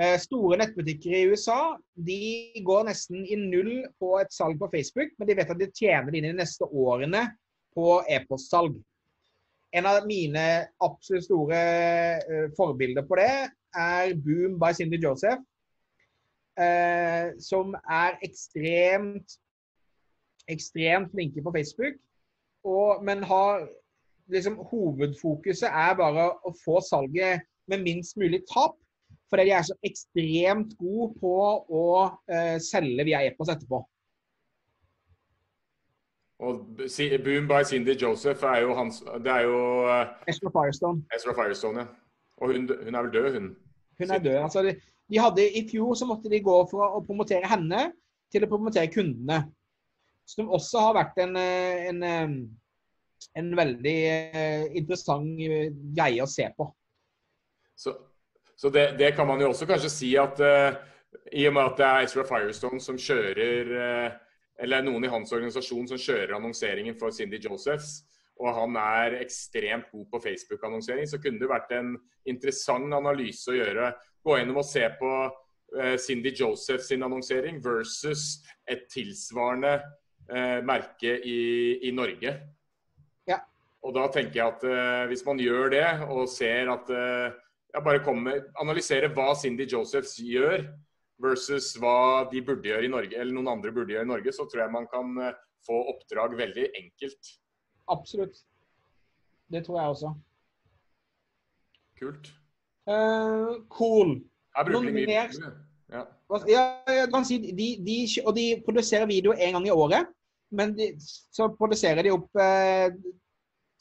Eh, store nettbutikker i USA de går nesten i null på et salg på Facebook, men de vet at de tjener det inn i de neste årene på e-postsalg. En av mine absolutt store eh, forbilder på det er Boom by Cindy Joseph. Eh, som er ekstremt ekstremt flinke på Facebook og, men har liksom Hovedfokuset er bare å få salget med minst mulig tap. Fordi de er så ekstremt gode på å uh, selge via e-post etterpå. Og Boom by Cindy Joseph er jo hans Det er jo uh, Ezra Firestone. Ezra Firestone, ja. Og hun, hun, er vel død, hun? Hun er død. altså de, de hadde, I fjor så måtte de gå fra å promotere henne til å promotere kundene. Som også har vært en, eh, en, eh, en veldig eh, interessant greie å se på. Så, så det, det, kan man jo også kanskje si at uh, i og med at det er Ezra Firestone som kjører uh, Eller noen i hans organisasjon som kjører annonseringen for Cindy Josephs, og han er ekstremt god på Facebook-annonsering, så kunne det vært en interessant analyse å gjøre. Gå gjennom og se på uh, Cindy Josephs sin annonsering versus et tilsvarende merke i, i, Norge. Ja. Og da tenker jeg at hvis man gjør det, og ser at ja, bare kommer, Analysere hva Cindy Josephs gjør versus hva de burde gjøre i Norge, eller noen andre burde gjøre i Norge, så tror jeg man kan eh, få oppdrag veldig enkelt. Absolutt. Det tror jeg også. Kult. Uh, cool. Her bruker de mye ja. ja, jeg kan si de, de, Og de produserer video én gang i året. Men de, så produserer de opp eh,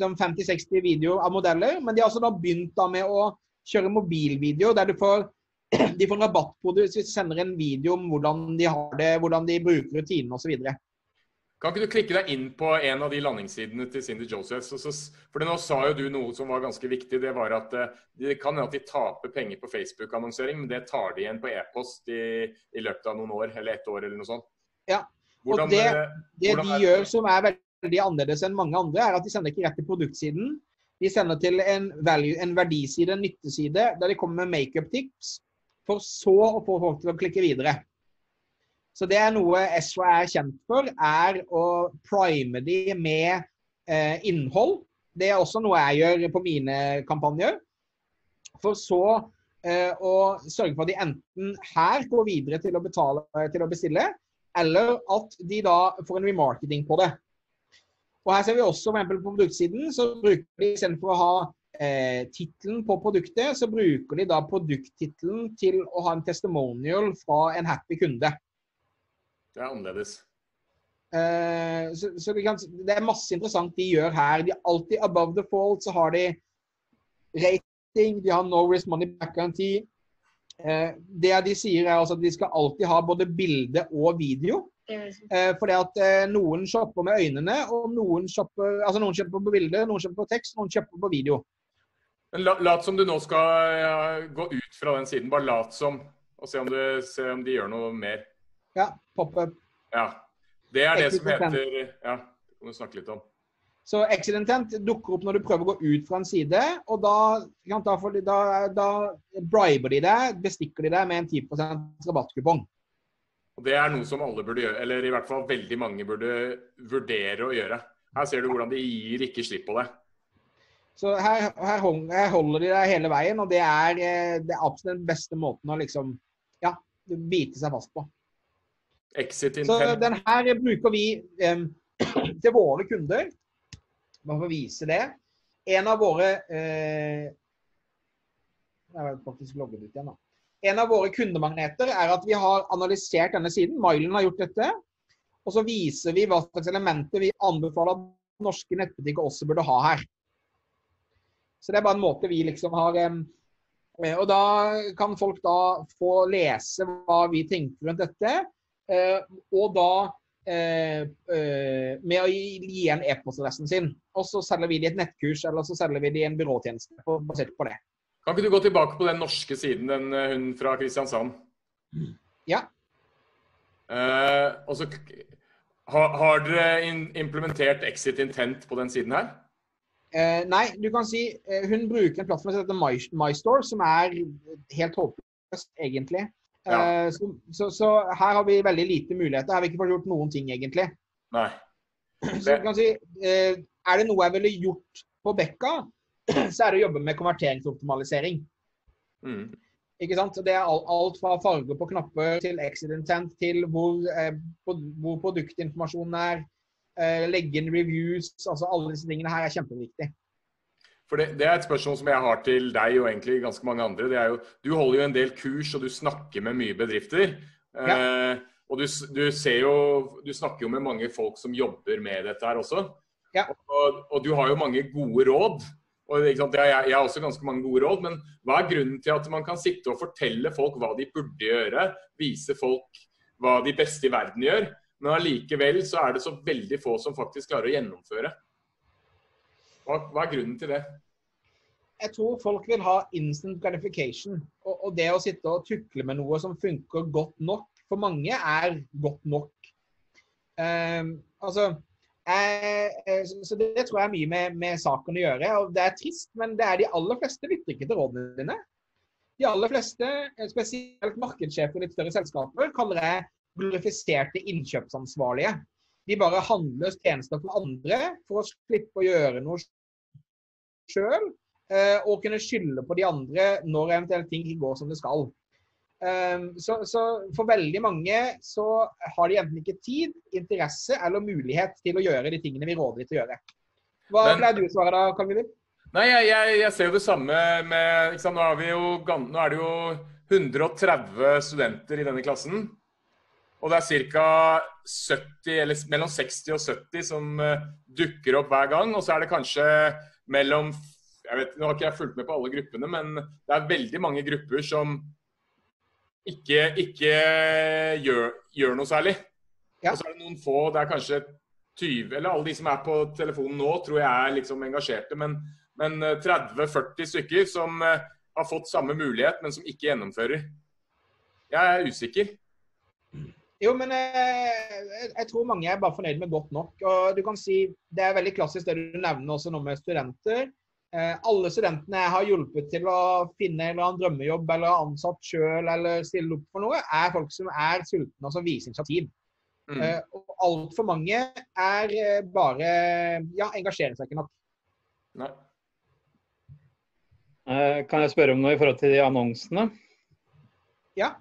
50-60 videoer av modeller. Men de har også da begynt da med å kjøre mobilvideo, der du får, de får rabatt på det hvis du sender en video om hvordan de har det, hvordan de bruker rutinene osv. Kan ikke du klikke deg inn på en av de landingssidene til Cindy Joseph? For nå sa jo du noe som var ganske viktig. Det var at eh, det kan hende at de taper penger på Facebook-annonsering, men det tar de igjen på e-post i, i, løpet av noen år, eller ett år eller noe sånt. Ja, hvordan, og det, eh, det de gjør som er veldig annerledes enn mange andre, er at de sender ikke rett til produktsiden. De sender til en, value, en verdiside, en nytteside, der de kommer med makeup-tips, for så å få folk til å klikke videre. Så det er noe Ezra er kjent for, er å prime de med eh, innhold. Det er også noe jeg gjør på mine kampanjer. For så eh, å sørge for at de enten her går videre til å, betale, til å bestille, eller at de da får en remarketing på det. Og her ser vi også for på produktsiden, så bruker de istedenfor å ha eh, tittelen på produktet, så bruker de da produkttittelen til å ha en testimonial fra en happy kunde. Det er annerledes. Eh, så, så kan, det er masse interessant de gjør her. De er alltid above the fault. Så har de rating, de har no risk money back guarantee. Eh, det de sier, er altså at de skal alltid ha både bilde og video. Uh, fordi at eh, noen shopper med øynene, og noen shopper, altså noen kjøper på bilde, noen kjøper på tekst, noen kjøper på video. La, lat som du nå skal ja, gå ut fra den siden. Bare lat som, og se om, du, se om de gjør noe mer. Ja, pop-up. Ja. Det er det som heter Ja, det kan du snakke litt om. Så accidentent dukker opp når du prøver å gå ut fra en side, og da, da, da, da briber de deg, bestikker de deg med en 10 rabattkupong. Og Det er noe som alle burde gjøre, eller i hvert fall veldig mange burde vurdere å gjøre. Her ser du hvordan de gir ikke slipp på det. Så her, her, holder de deg hele veien, og det er, eh, det er absolutt den beste måten å liksom, ja, bite seg fast på. Exit intent. Så den her bruker vi um, til våre kunder. Bare for å vise det. En av våre uh, Jeg har faktisk logget ut igjen, da. En av våre kundemagneter er at vi har analysert denne siden. Mylen har gjort dette. Og så viser vi hva slags elementer vi anbefaler at norske nettbutikker også burde ha her. Så det er bare en måte vi liksom har eh, Og da kan folk da få lese hva vi tenker rundt dette. Eh, og da eh, med å gi igjen e-postadressen sin. Og så selger vi de et nettkurs, eller så selger vi de en byråtjeneste basert på det. Kan ikke du gå tilbake på den norske siden, den hun fra Kristiansand? Ja. Uh, og så har, har dere implementert Exit Intent på den siden her? Eh, nei, du kan si eh, hun bruker en plattform som heter My, MyStore, som er helt håpløst, egentlig. Ja. Eh, så, så, så, her har vi veldig lite muligheter. Her har vi ikke fått gjort noen ting, egentlig. Nei. Det... Så du kan si, eh, Er det noe jeg ville gjort på Bekka, så er det å jobbe med konverteringsoptimalisering. Mm. Ikke sant? Det er alt fra farger på knapper til exit intent til hvor, eh, hvor produktinformasjonen er, Eh, legge inn reviews. altså Alle disse tingene her er kjempeviktig. For det, det, er et spørsmål som jeg har til deg og egentlig ganske mange andre. det er jo, Du holder jo en del kurs og du snakker med mye bedrifter. Ja. Eh, og du, du, ser jo, du snakker jo med mange folk som jobber med dette her også. Ja. Og, og, du har jo mange gode råd. Og jeg, jeg, har også ganske mange gode råd, men hva er grunnen til at man kan sitte og fortelle folk hva de burde gjøre? Vise folk hva de beste i verden gjør, men allikevel så er det så veldig få som faktisk klarer å gjennomføre. Hva, hva er grunnen til det? Jeg tror folk vil ha instant gratification. Og, og, det å sitte og tukle med noe som funker godt nok, for mange er godt nok. Um, altså, jeg, så det tror jeg er mye med, med, saken å gjøre. og Det er trist, men det er de aller fleste lytter ikke til rådene dine. De aller fleste, spesielt markedssjefer i litt større selskaper, kaller jeg glorifiserte innkjøpsansvarlige. De bare handler tjenester for andre for å slippe å gjøre noe sjøl, eh, og kunne skylde på de andre når eventuelt ting går som det skal. Ehm, så, så, for veldig mange så har de enten ikke tid, interesse eller mulighet til å gjøre de tingene vi råder dem til å gjøre. Hva Men, pleier du å svare da, Karl Wilhelm? Nei, jeg, jeg, jeg, ser jo det samme med nå, er jo, nå er det jo 130 studenter i denne klassen. Og det er ca. 70, eller mellom 60 og 70 som uh, dukker opp hver gang. Og så er det kanskje mellom jeg vet, Nå har ikke jeg fulgt med på alle gruppene, men det er veldig mange grupper som ikke, ikke gjør, gjør, noe særlig. Ja. Og så er det noen få, det er kanskje 20 Eller alle de som er på telefonen nå, tror jeg er liksom engasjerte. Men, men 30-40 eh, stykker som uh, har fått samme mulighet, men som ikke gjennomfører. Jeg er usikker. Jo, men jeg, jeg tror mange er bare fornøyd med godt nok. Og du kan si, Det er veldig klassisk det du nevner også nå med studenter. Eh, alle studentene jeg har hjulpet til å finne en eller annen drømmejobb eller ansatt sjøl eller stille opp for noe, er folk som er sultne og som viser initiativ. Mm. Eh, og altfor mange er eh, bare ja, engasjerer seg ikke nok. Nei. Eh, kan jeg spørre om noe i forhold til de annonsene? Ja.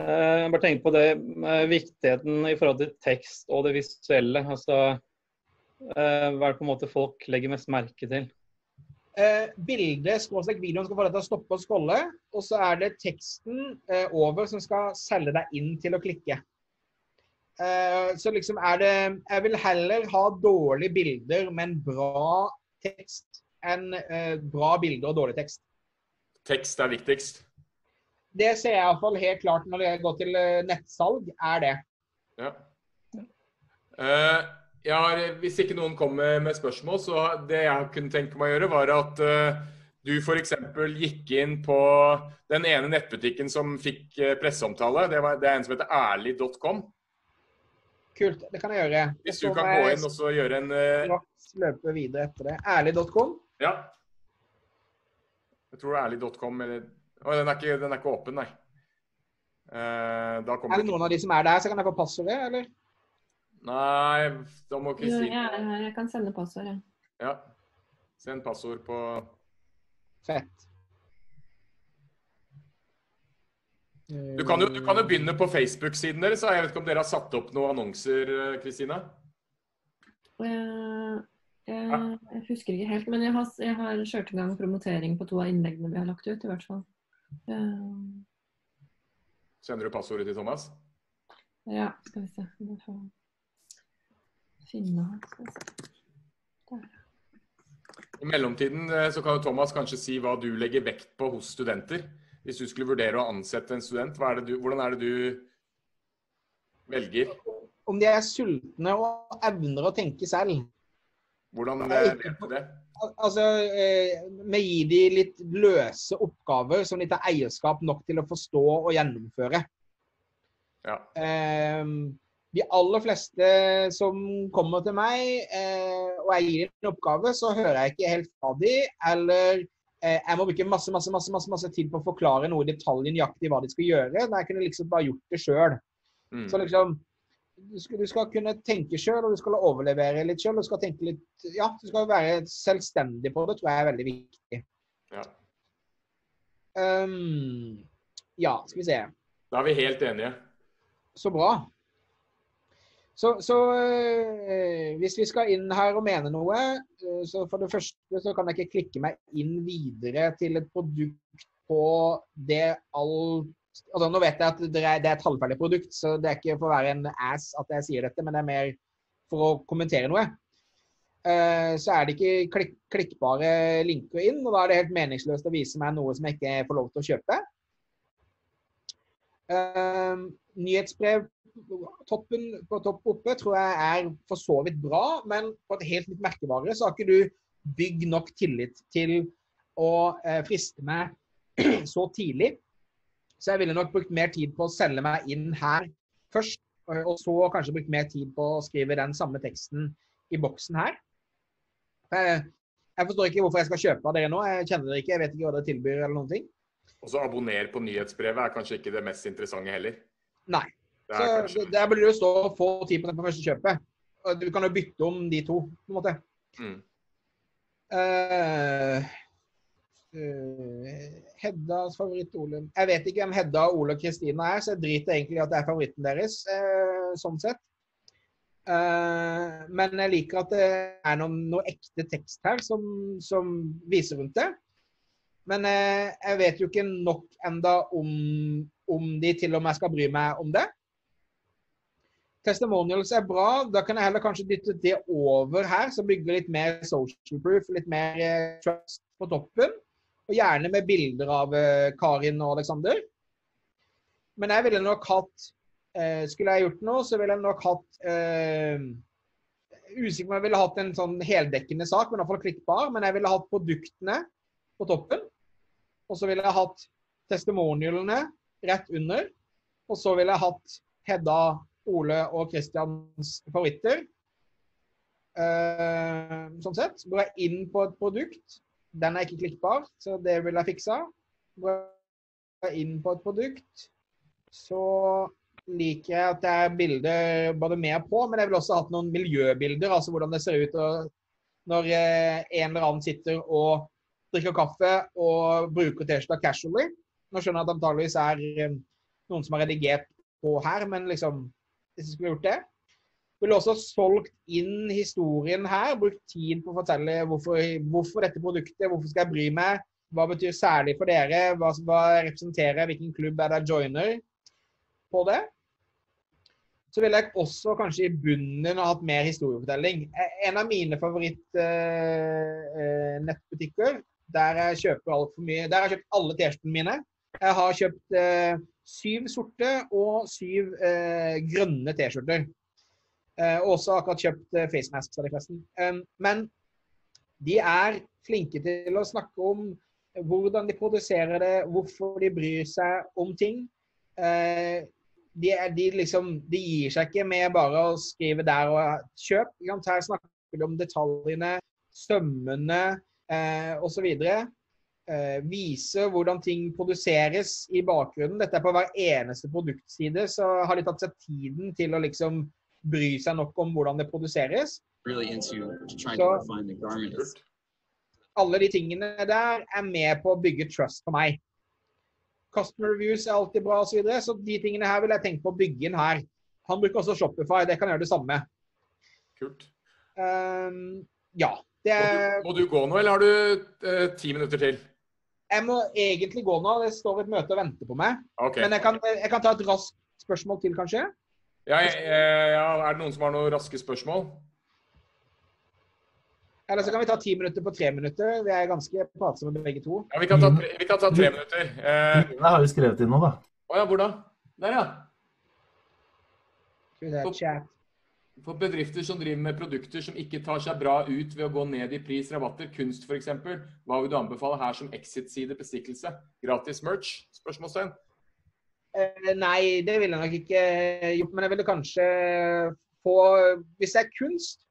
Eh, jeg bare tenker på det viktigheten i forhold til tekst og det visuelle. altså eh, Hva er det på en måte folk legger mest merke til? Eh, bildet skråstrek videoen skal få deg til å stoppe å skrolle, Og så er det teksten eh, over som skal selge deg inn til å klikke. Eh, så liksom er det Jeg vil heller ha dårlige bilder, men bra tekst enn eh, bra bilder og dårlig tekst. Tekst er viktigst? Det ser jeg iallfall helt klart når det går til eh, nettsalg, er det. Ja. Uh, har, hvis ikke noen kommer med spørsmål, så det jeg kunne tenke meg å gjøre, var at uh, du f.eks. gikk inn på den ene nettbutikken som fikk uh, presseomtale. Det, var, det, er en som heter ærlig.com. Kult, det kan jeg gjøre. Hvis du kan gå inn og så gjøre en uh, løpe videre etter det. Ærlig.com? Ja. Jeg tror det er ærlig.com eller Å, den er ikke, den er ikke åpen, nei. Uh, er det noen av de som er der, så kan jeg få passordet, eller? Nei, da må Kristin ja, Jeg kan sende passord, ja. ja. Send passord på Fett. Du kan, jo, du kan jo begynne på Facebook-siden deres. Jeg vet ikke om dere har satt opp noen annonser, Kristine? Kristina? Uh, jeg, jeg, husker ikke helt, men jeg har, jeg har kjørt i gang promotering på to av innleggene vi har lagt ut, i hvert fall. Um, Sender du passordet til Thomas? Ja, skal vi se. Finne I mellomtiden eh, så kan jo Thomas kanskje si hva du legger vekt på hos studenter. Hvis du skulle vurdere å ansette en student, hva er det du, hvordan er det du velger? Om de er sultne og evner å tenke selv. Hvordan eh, vet du det? Altså, eh, Vi gir de litt løse oppgaver som de tar eierskap nok til å forstå og gjennomføre. Ja. Eh, de aller fleste som kommer til meg, eh, og jeg gir en oppgave, så hører jeg ikke helt fra de, eller eh, jeg må bruke masse masse, masse, masse, masse tid på å forklare noe i detalj nøyaktig hva de skal gjøre. når jeg kunne liksom bare gjort det sjøl. Mm. Så liksom du skal, du skal kunne tenke sjøl, og du skal overlevere litt sjøl. Du skal tenke litt Ja, du skal være selvstendig på det, tror jeg er veldig viktig. Ja. Um, ja, skal vi se. Da er vi helt enige. Så bra. Så, så øh, hvis vi skal inn her og mene noe, øh, så for det første så kan jeg ikke klikke meg inn videre til et produkt på det all altså Nå vet jeg at det er, det er et halvferdig produkt, så det er ikke for å være en ass at jeg sier dette, men det er mer for å kommentere noe. Uh, så er det ikke klik klikkbare linker inn, og da er det helt meningsløst å vise meg noe som jeg ikke får lov til å kjøpe. Uh, nyhetsbrev toppen på topp oppe tror jeg er for så vidt bra, men på et helt nytt merkevare så har ikke du bygd nok tillit til å eh, friste meg så tidlig. Så jeg ville nok brukt mer tid på å selge meg inn her først, og og så kanskje brukt mer tid på å skrive den samme teksten i boksen her. Jeg, jeg forstår ikke hvorfor jeg skal kjøpe av dere nå. Jeg kjenner dere ikke, jeg vet ikke hva dere tilbyr eller noen ting. Og så abonner på nyhetsbrevet er kanskje ikke det mest interessante heller. Nei. Så det- der burde det stå få 10 på første kjøpet. Og Du kan jo bytte om de to, på en måte. Mm. Uh, uh, Heddas favoritt-Ole Jeg vet ikke hvem Hedda, Ole og Kristina er, så jeg driter egentlig i at det er favoritten deres. uh, sånn sett. Uh, men jeg liker at det er noe, noe ekte tekst her som, som viser rundt det. Men uh, jeg vet jo ikke nok enda om, om de til og med skal bry meg om det. Testimonials er bra. Da kan jeg heller kanskje dytte det over her, så bygger litt mer social proof, litt mer eh, trust på toppen. Og gjerne med bilder av eh, Karin og Aleksander. Men jeg ville nok hatt eh, Skulle jeg gjort noe, så ville jeg nok hatt eh, Usikker på om jeg ville hatt en sånn heldekkende sak, men iallfall klikkbar. Men jeg ville hatt produktene på toppen. Og så ville jeg hatt testimonialene rett under. Og så ville jeg hatt Hedda, Ole og Kristians favoritter. Eh, sånn sett. Går jeg inn på et produkt, den er ikke klikkbar, så det vil jeg fikse. Går jeg inn på et produkt, så liker jeg at det er bilder både med og på, men jeg vil også hatt noen miljøbilder, altså hvordan det ser ut når eh, en eller annen sitter og drikker kaffe og bruker T-skjorta casually. Nå skjønner jeg at det antageligvis er eh, noen som har redigert på her, men liksom Hvis vi skulle gjort det. Ville også solgt inn historien her, brukt tid på å fortelle hvorfor, hvorfor dette produktet, hvorfor skal jeg bry meg, hva betyr særlig for dere, hva, hva representerer jeg, hvilken klubb er det jeg joiner på det. Så ville jeg også kanskje i bunnen ha hatt mer historiefortelling. Eh, En av mine favoritt-nettbutikker, der jeg kjøper altfor mye Der har jeg kjøpt alle T-skjortene mine. Jeg har kjøpt eh, syv sorte og syv eh, grønne T-skjorter. Eh, også akkurat kjøpt eh, facemasks av de fleste. Um, men de er flinke til å snakke om hvordan de produserer det, hvorfor de bryr seg om ting. Eh, de, er, de, liksom, de gir seg ikke med bare å skrive der og kjøp. Her snakker de om detaljene, sømmene eh, osv. Eh, vise hvordan ting produseres i bakgrunnen. Dette er på hver eneste produktside, så har de tatt seg tiden til å liksom bry seg nok om hvordan det produseres. really garment. Alle de tingene der er med på å bygge trust for meg. Customer reviews er alltid bra osv. Så, videre, så de tingene her vil jeg tenke på å bygge inn her. Han bruker også Shopify, det kan gjøre det samme. Kult. Um, ja. Det Må du, må du gå nå, eller har du eh, ti minutter til? Jeg må egentlig gå nå. Det står et møte og venter på meg. Okay. Men jeg kan, jeg kan ta et raskt spørsmål til, kanskje. Ja, jeg- ja, er det noen som har noen raske spørsmål? Eller så kan vi ta ti minutter på tre minutter. Vi er ganske pratsomme begge to. Ja, vi kan ta, tre- vi kan ta tre minutter. Eh, Det har vi skrevet inn nå, da. Å ja, hvor da? Der, ja. Skal vi se, chat. For bedrifter som driver med produkter som ikke tar seg bra ut ved å gå ned i pris, rabatter, kunst f.eks., hva vil du anbefale her som exit-side bestikkelse? Gratis merch? Spørsmålstegn. Eh, nei, det ville jeg nok ikke gjort. Men jeg ville kanskje få Hvis det er kunst,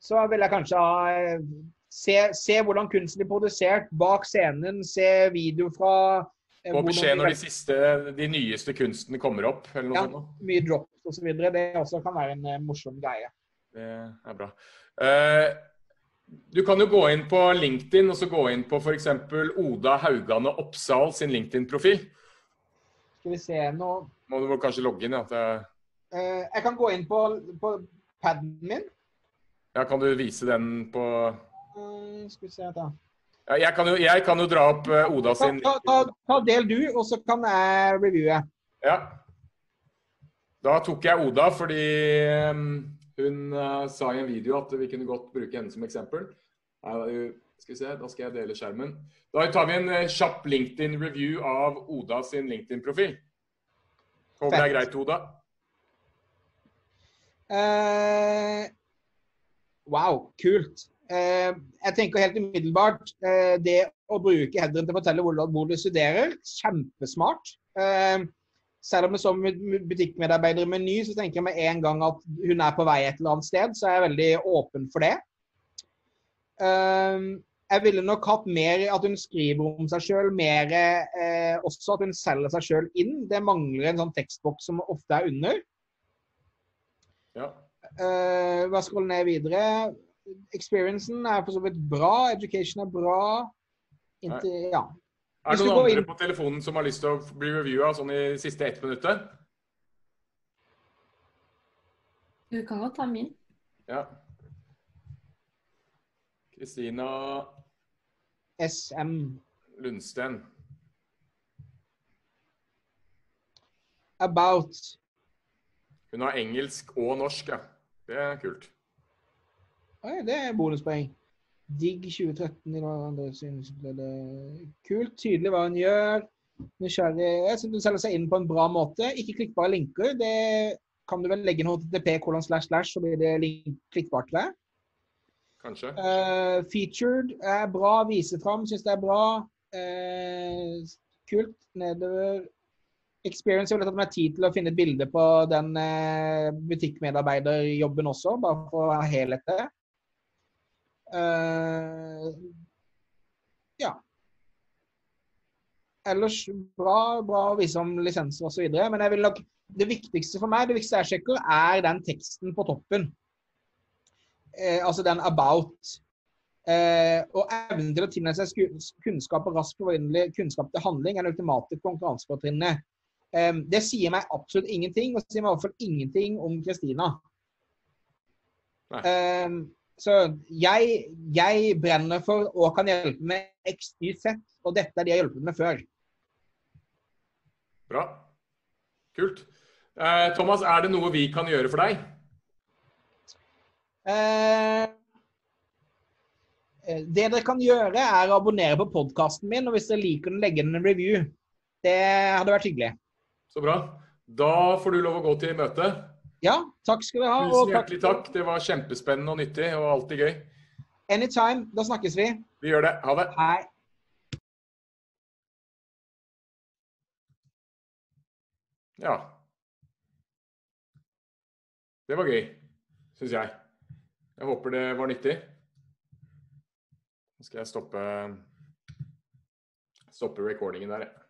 så vil jeg kanskje ha eh, se, se hvordan kunsten blir produsert bak scenen. Se video fra eh, Få beskjed når de siste, de nyeste kunstene kommer opp, eller noe Ja. sånt. Ja, mye drops osv. Det også kan være en eh, morsom greie. Det er bra. Uh, du kan jo gå inn på LinkedIn og så gå inn på f.eks. Oda Haugane Oppsal sin LinkedIn-profil. Skal vi se nå Må du kanskje logge inn? Ja. Eh, Jeg kan gå inn på, på paden min. ja, kan du vise den på uh, Skal vi se da. Ja, jeg, kan jo, jeg kan jo dra opp eh, Oda sin ta, ta, ta del du, og så kan jeg reviewe. Ja. Da tok jeg Oda fordi eh, hun eh, sa i en video at vi kunne godt bruke henne som eksempel. Skal vi se, Da skal jeg dele skjermen. Da tar vi en eh, kjapp LinkedIn-review av Oda sin LinkedIn-profil. Håper det er greit, Oda. Wow, kult. Eh, jeg tenker helt umiddelbart eh, det å bruke headeren til å fortelle hvor, du studerer, kjempesmart. Eh, selv om jeg som butikkmedarbeider i Meny, så tenker jeg med en gang at hun er på vei et eller annet sted, så er jeg veldig åpen for det. Jeg ville nok hatt mer at hun skriver om seg sjøl, mer eh, også at hun selger seg sjøl inn. Det mangler en sånn tekstboks som ofte er under. Ja. Uh, hva scroller ned videre? Experiencen er for så vidt bra. Education er bra. Inntil, ja. Er det noen andre inn- på telefonen som har lyst til å bli reviewa sånn i siste ett minuttet? Du kan godt ta min. Ja. Kristina SM. Lundsten. About. Hun har engelsk og norsk, ja. Det er kult. Oi, det er bonuspoeng. Digg 2013 i noen andre synes ble det kult. Tydelig hva hun gjør. Nysgjerrig. Jeg synes hun selger seg inn på en bra måte. Ikke klikkbare linker. Det kan du vel legge inn HTTP kolon slash slash, så blir det klikkbart, til deg. Kanskje. Uh, featured er bra. Vise fram, syns det er bra. Uh, kult. Nedover. Experience. Ville tatt meg tid til å finne et bilde på den uh, butikkmedarbeiderjobben også, bare for å ha helhet Eh, ja. Ellers bra, bra å vise om lisenser osv. Men jeg vil nok, det viktigste for meg, det viktigste jeg sjekker, er den teksten på toppen. Eh, altså den about. Eh, og evnen til å tilegne seg kunnskap og rask forvandle kunnskap til handling er det ultimate konkurransefortrinnet. Eh, det sier meg absolutt ingenting, og det sier meg i hvert fall ingenting om Kristina. Nei. Så jeg, jeg brenner for og kan hjelpe med XYZ, og dette er de jeg har hjulpet med før. Bra. Kult. Eh, Thomas, er det noe vi kan gjøre for deg? Eh, eh, det dere kan gjøre, er å abonnere på podkasten min, og hvis dere liker den, legge den en review. Det hadde vært hyggelig. Så bra. Da får du lov å gå til møtet. Ja, takk skal du ha. Tusen hjertelig takk. Det var kjempespennende og nyttig, og alltid gøy. Anytime. Da snakkes vi. Vi gjør det. Ha det. Hei. Ja. Det var gøy, syns jeg. Jeg håper det var nyttig. Nå skal jeg stoppe, stoppe recordingen der, jeg.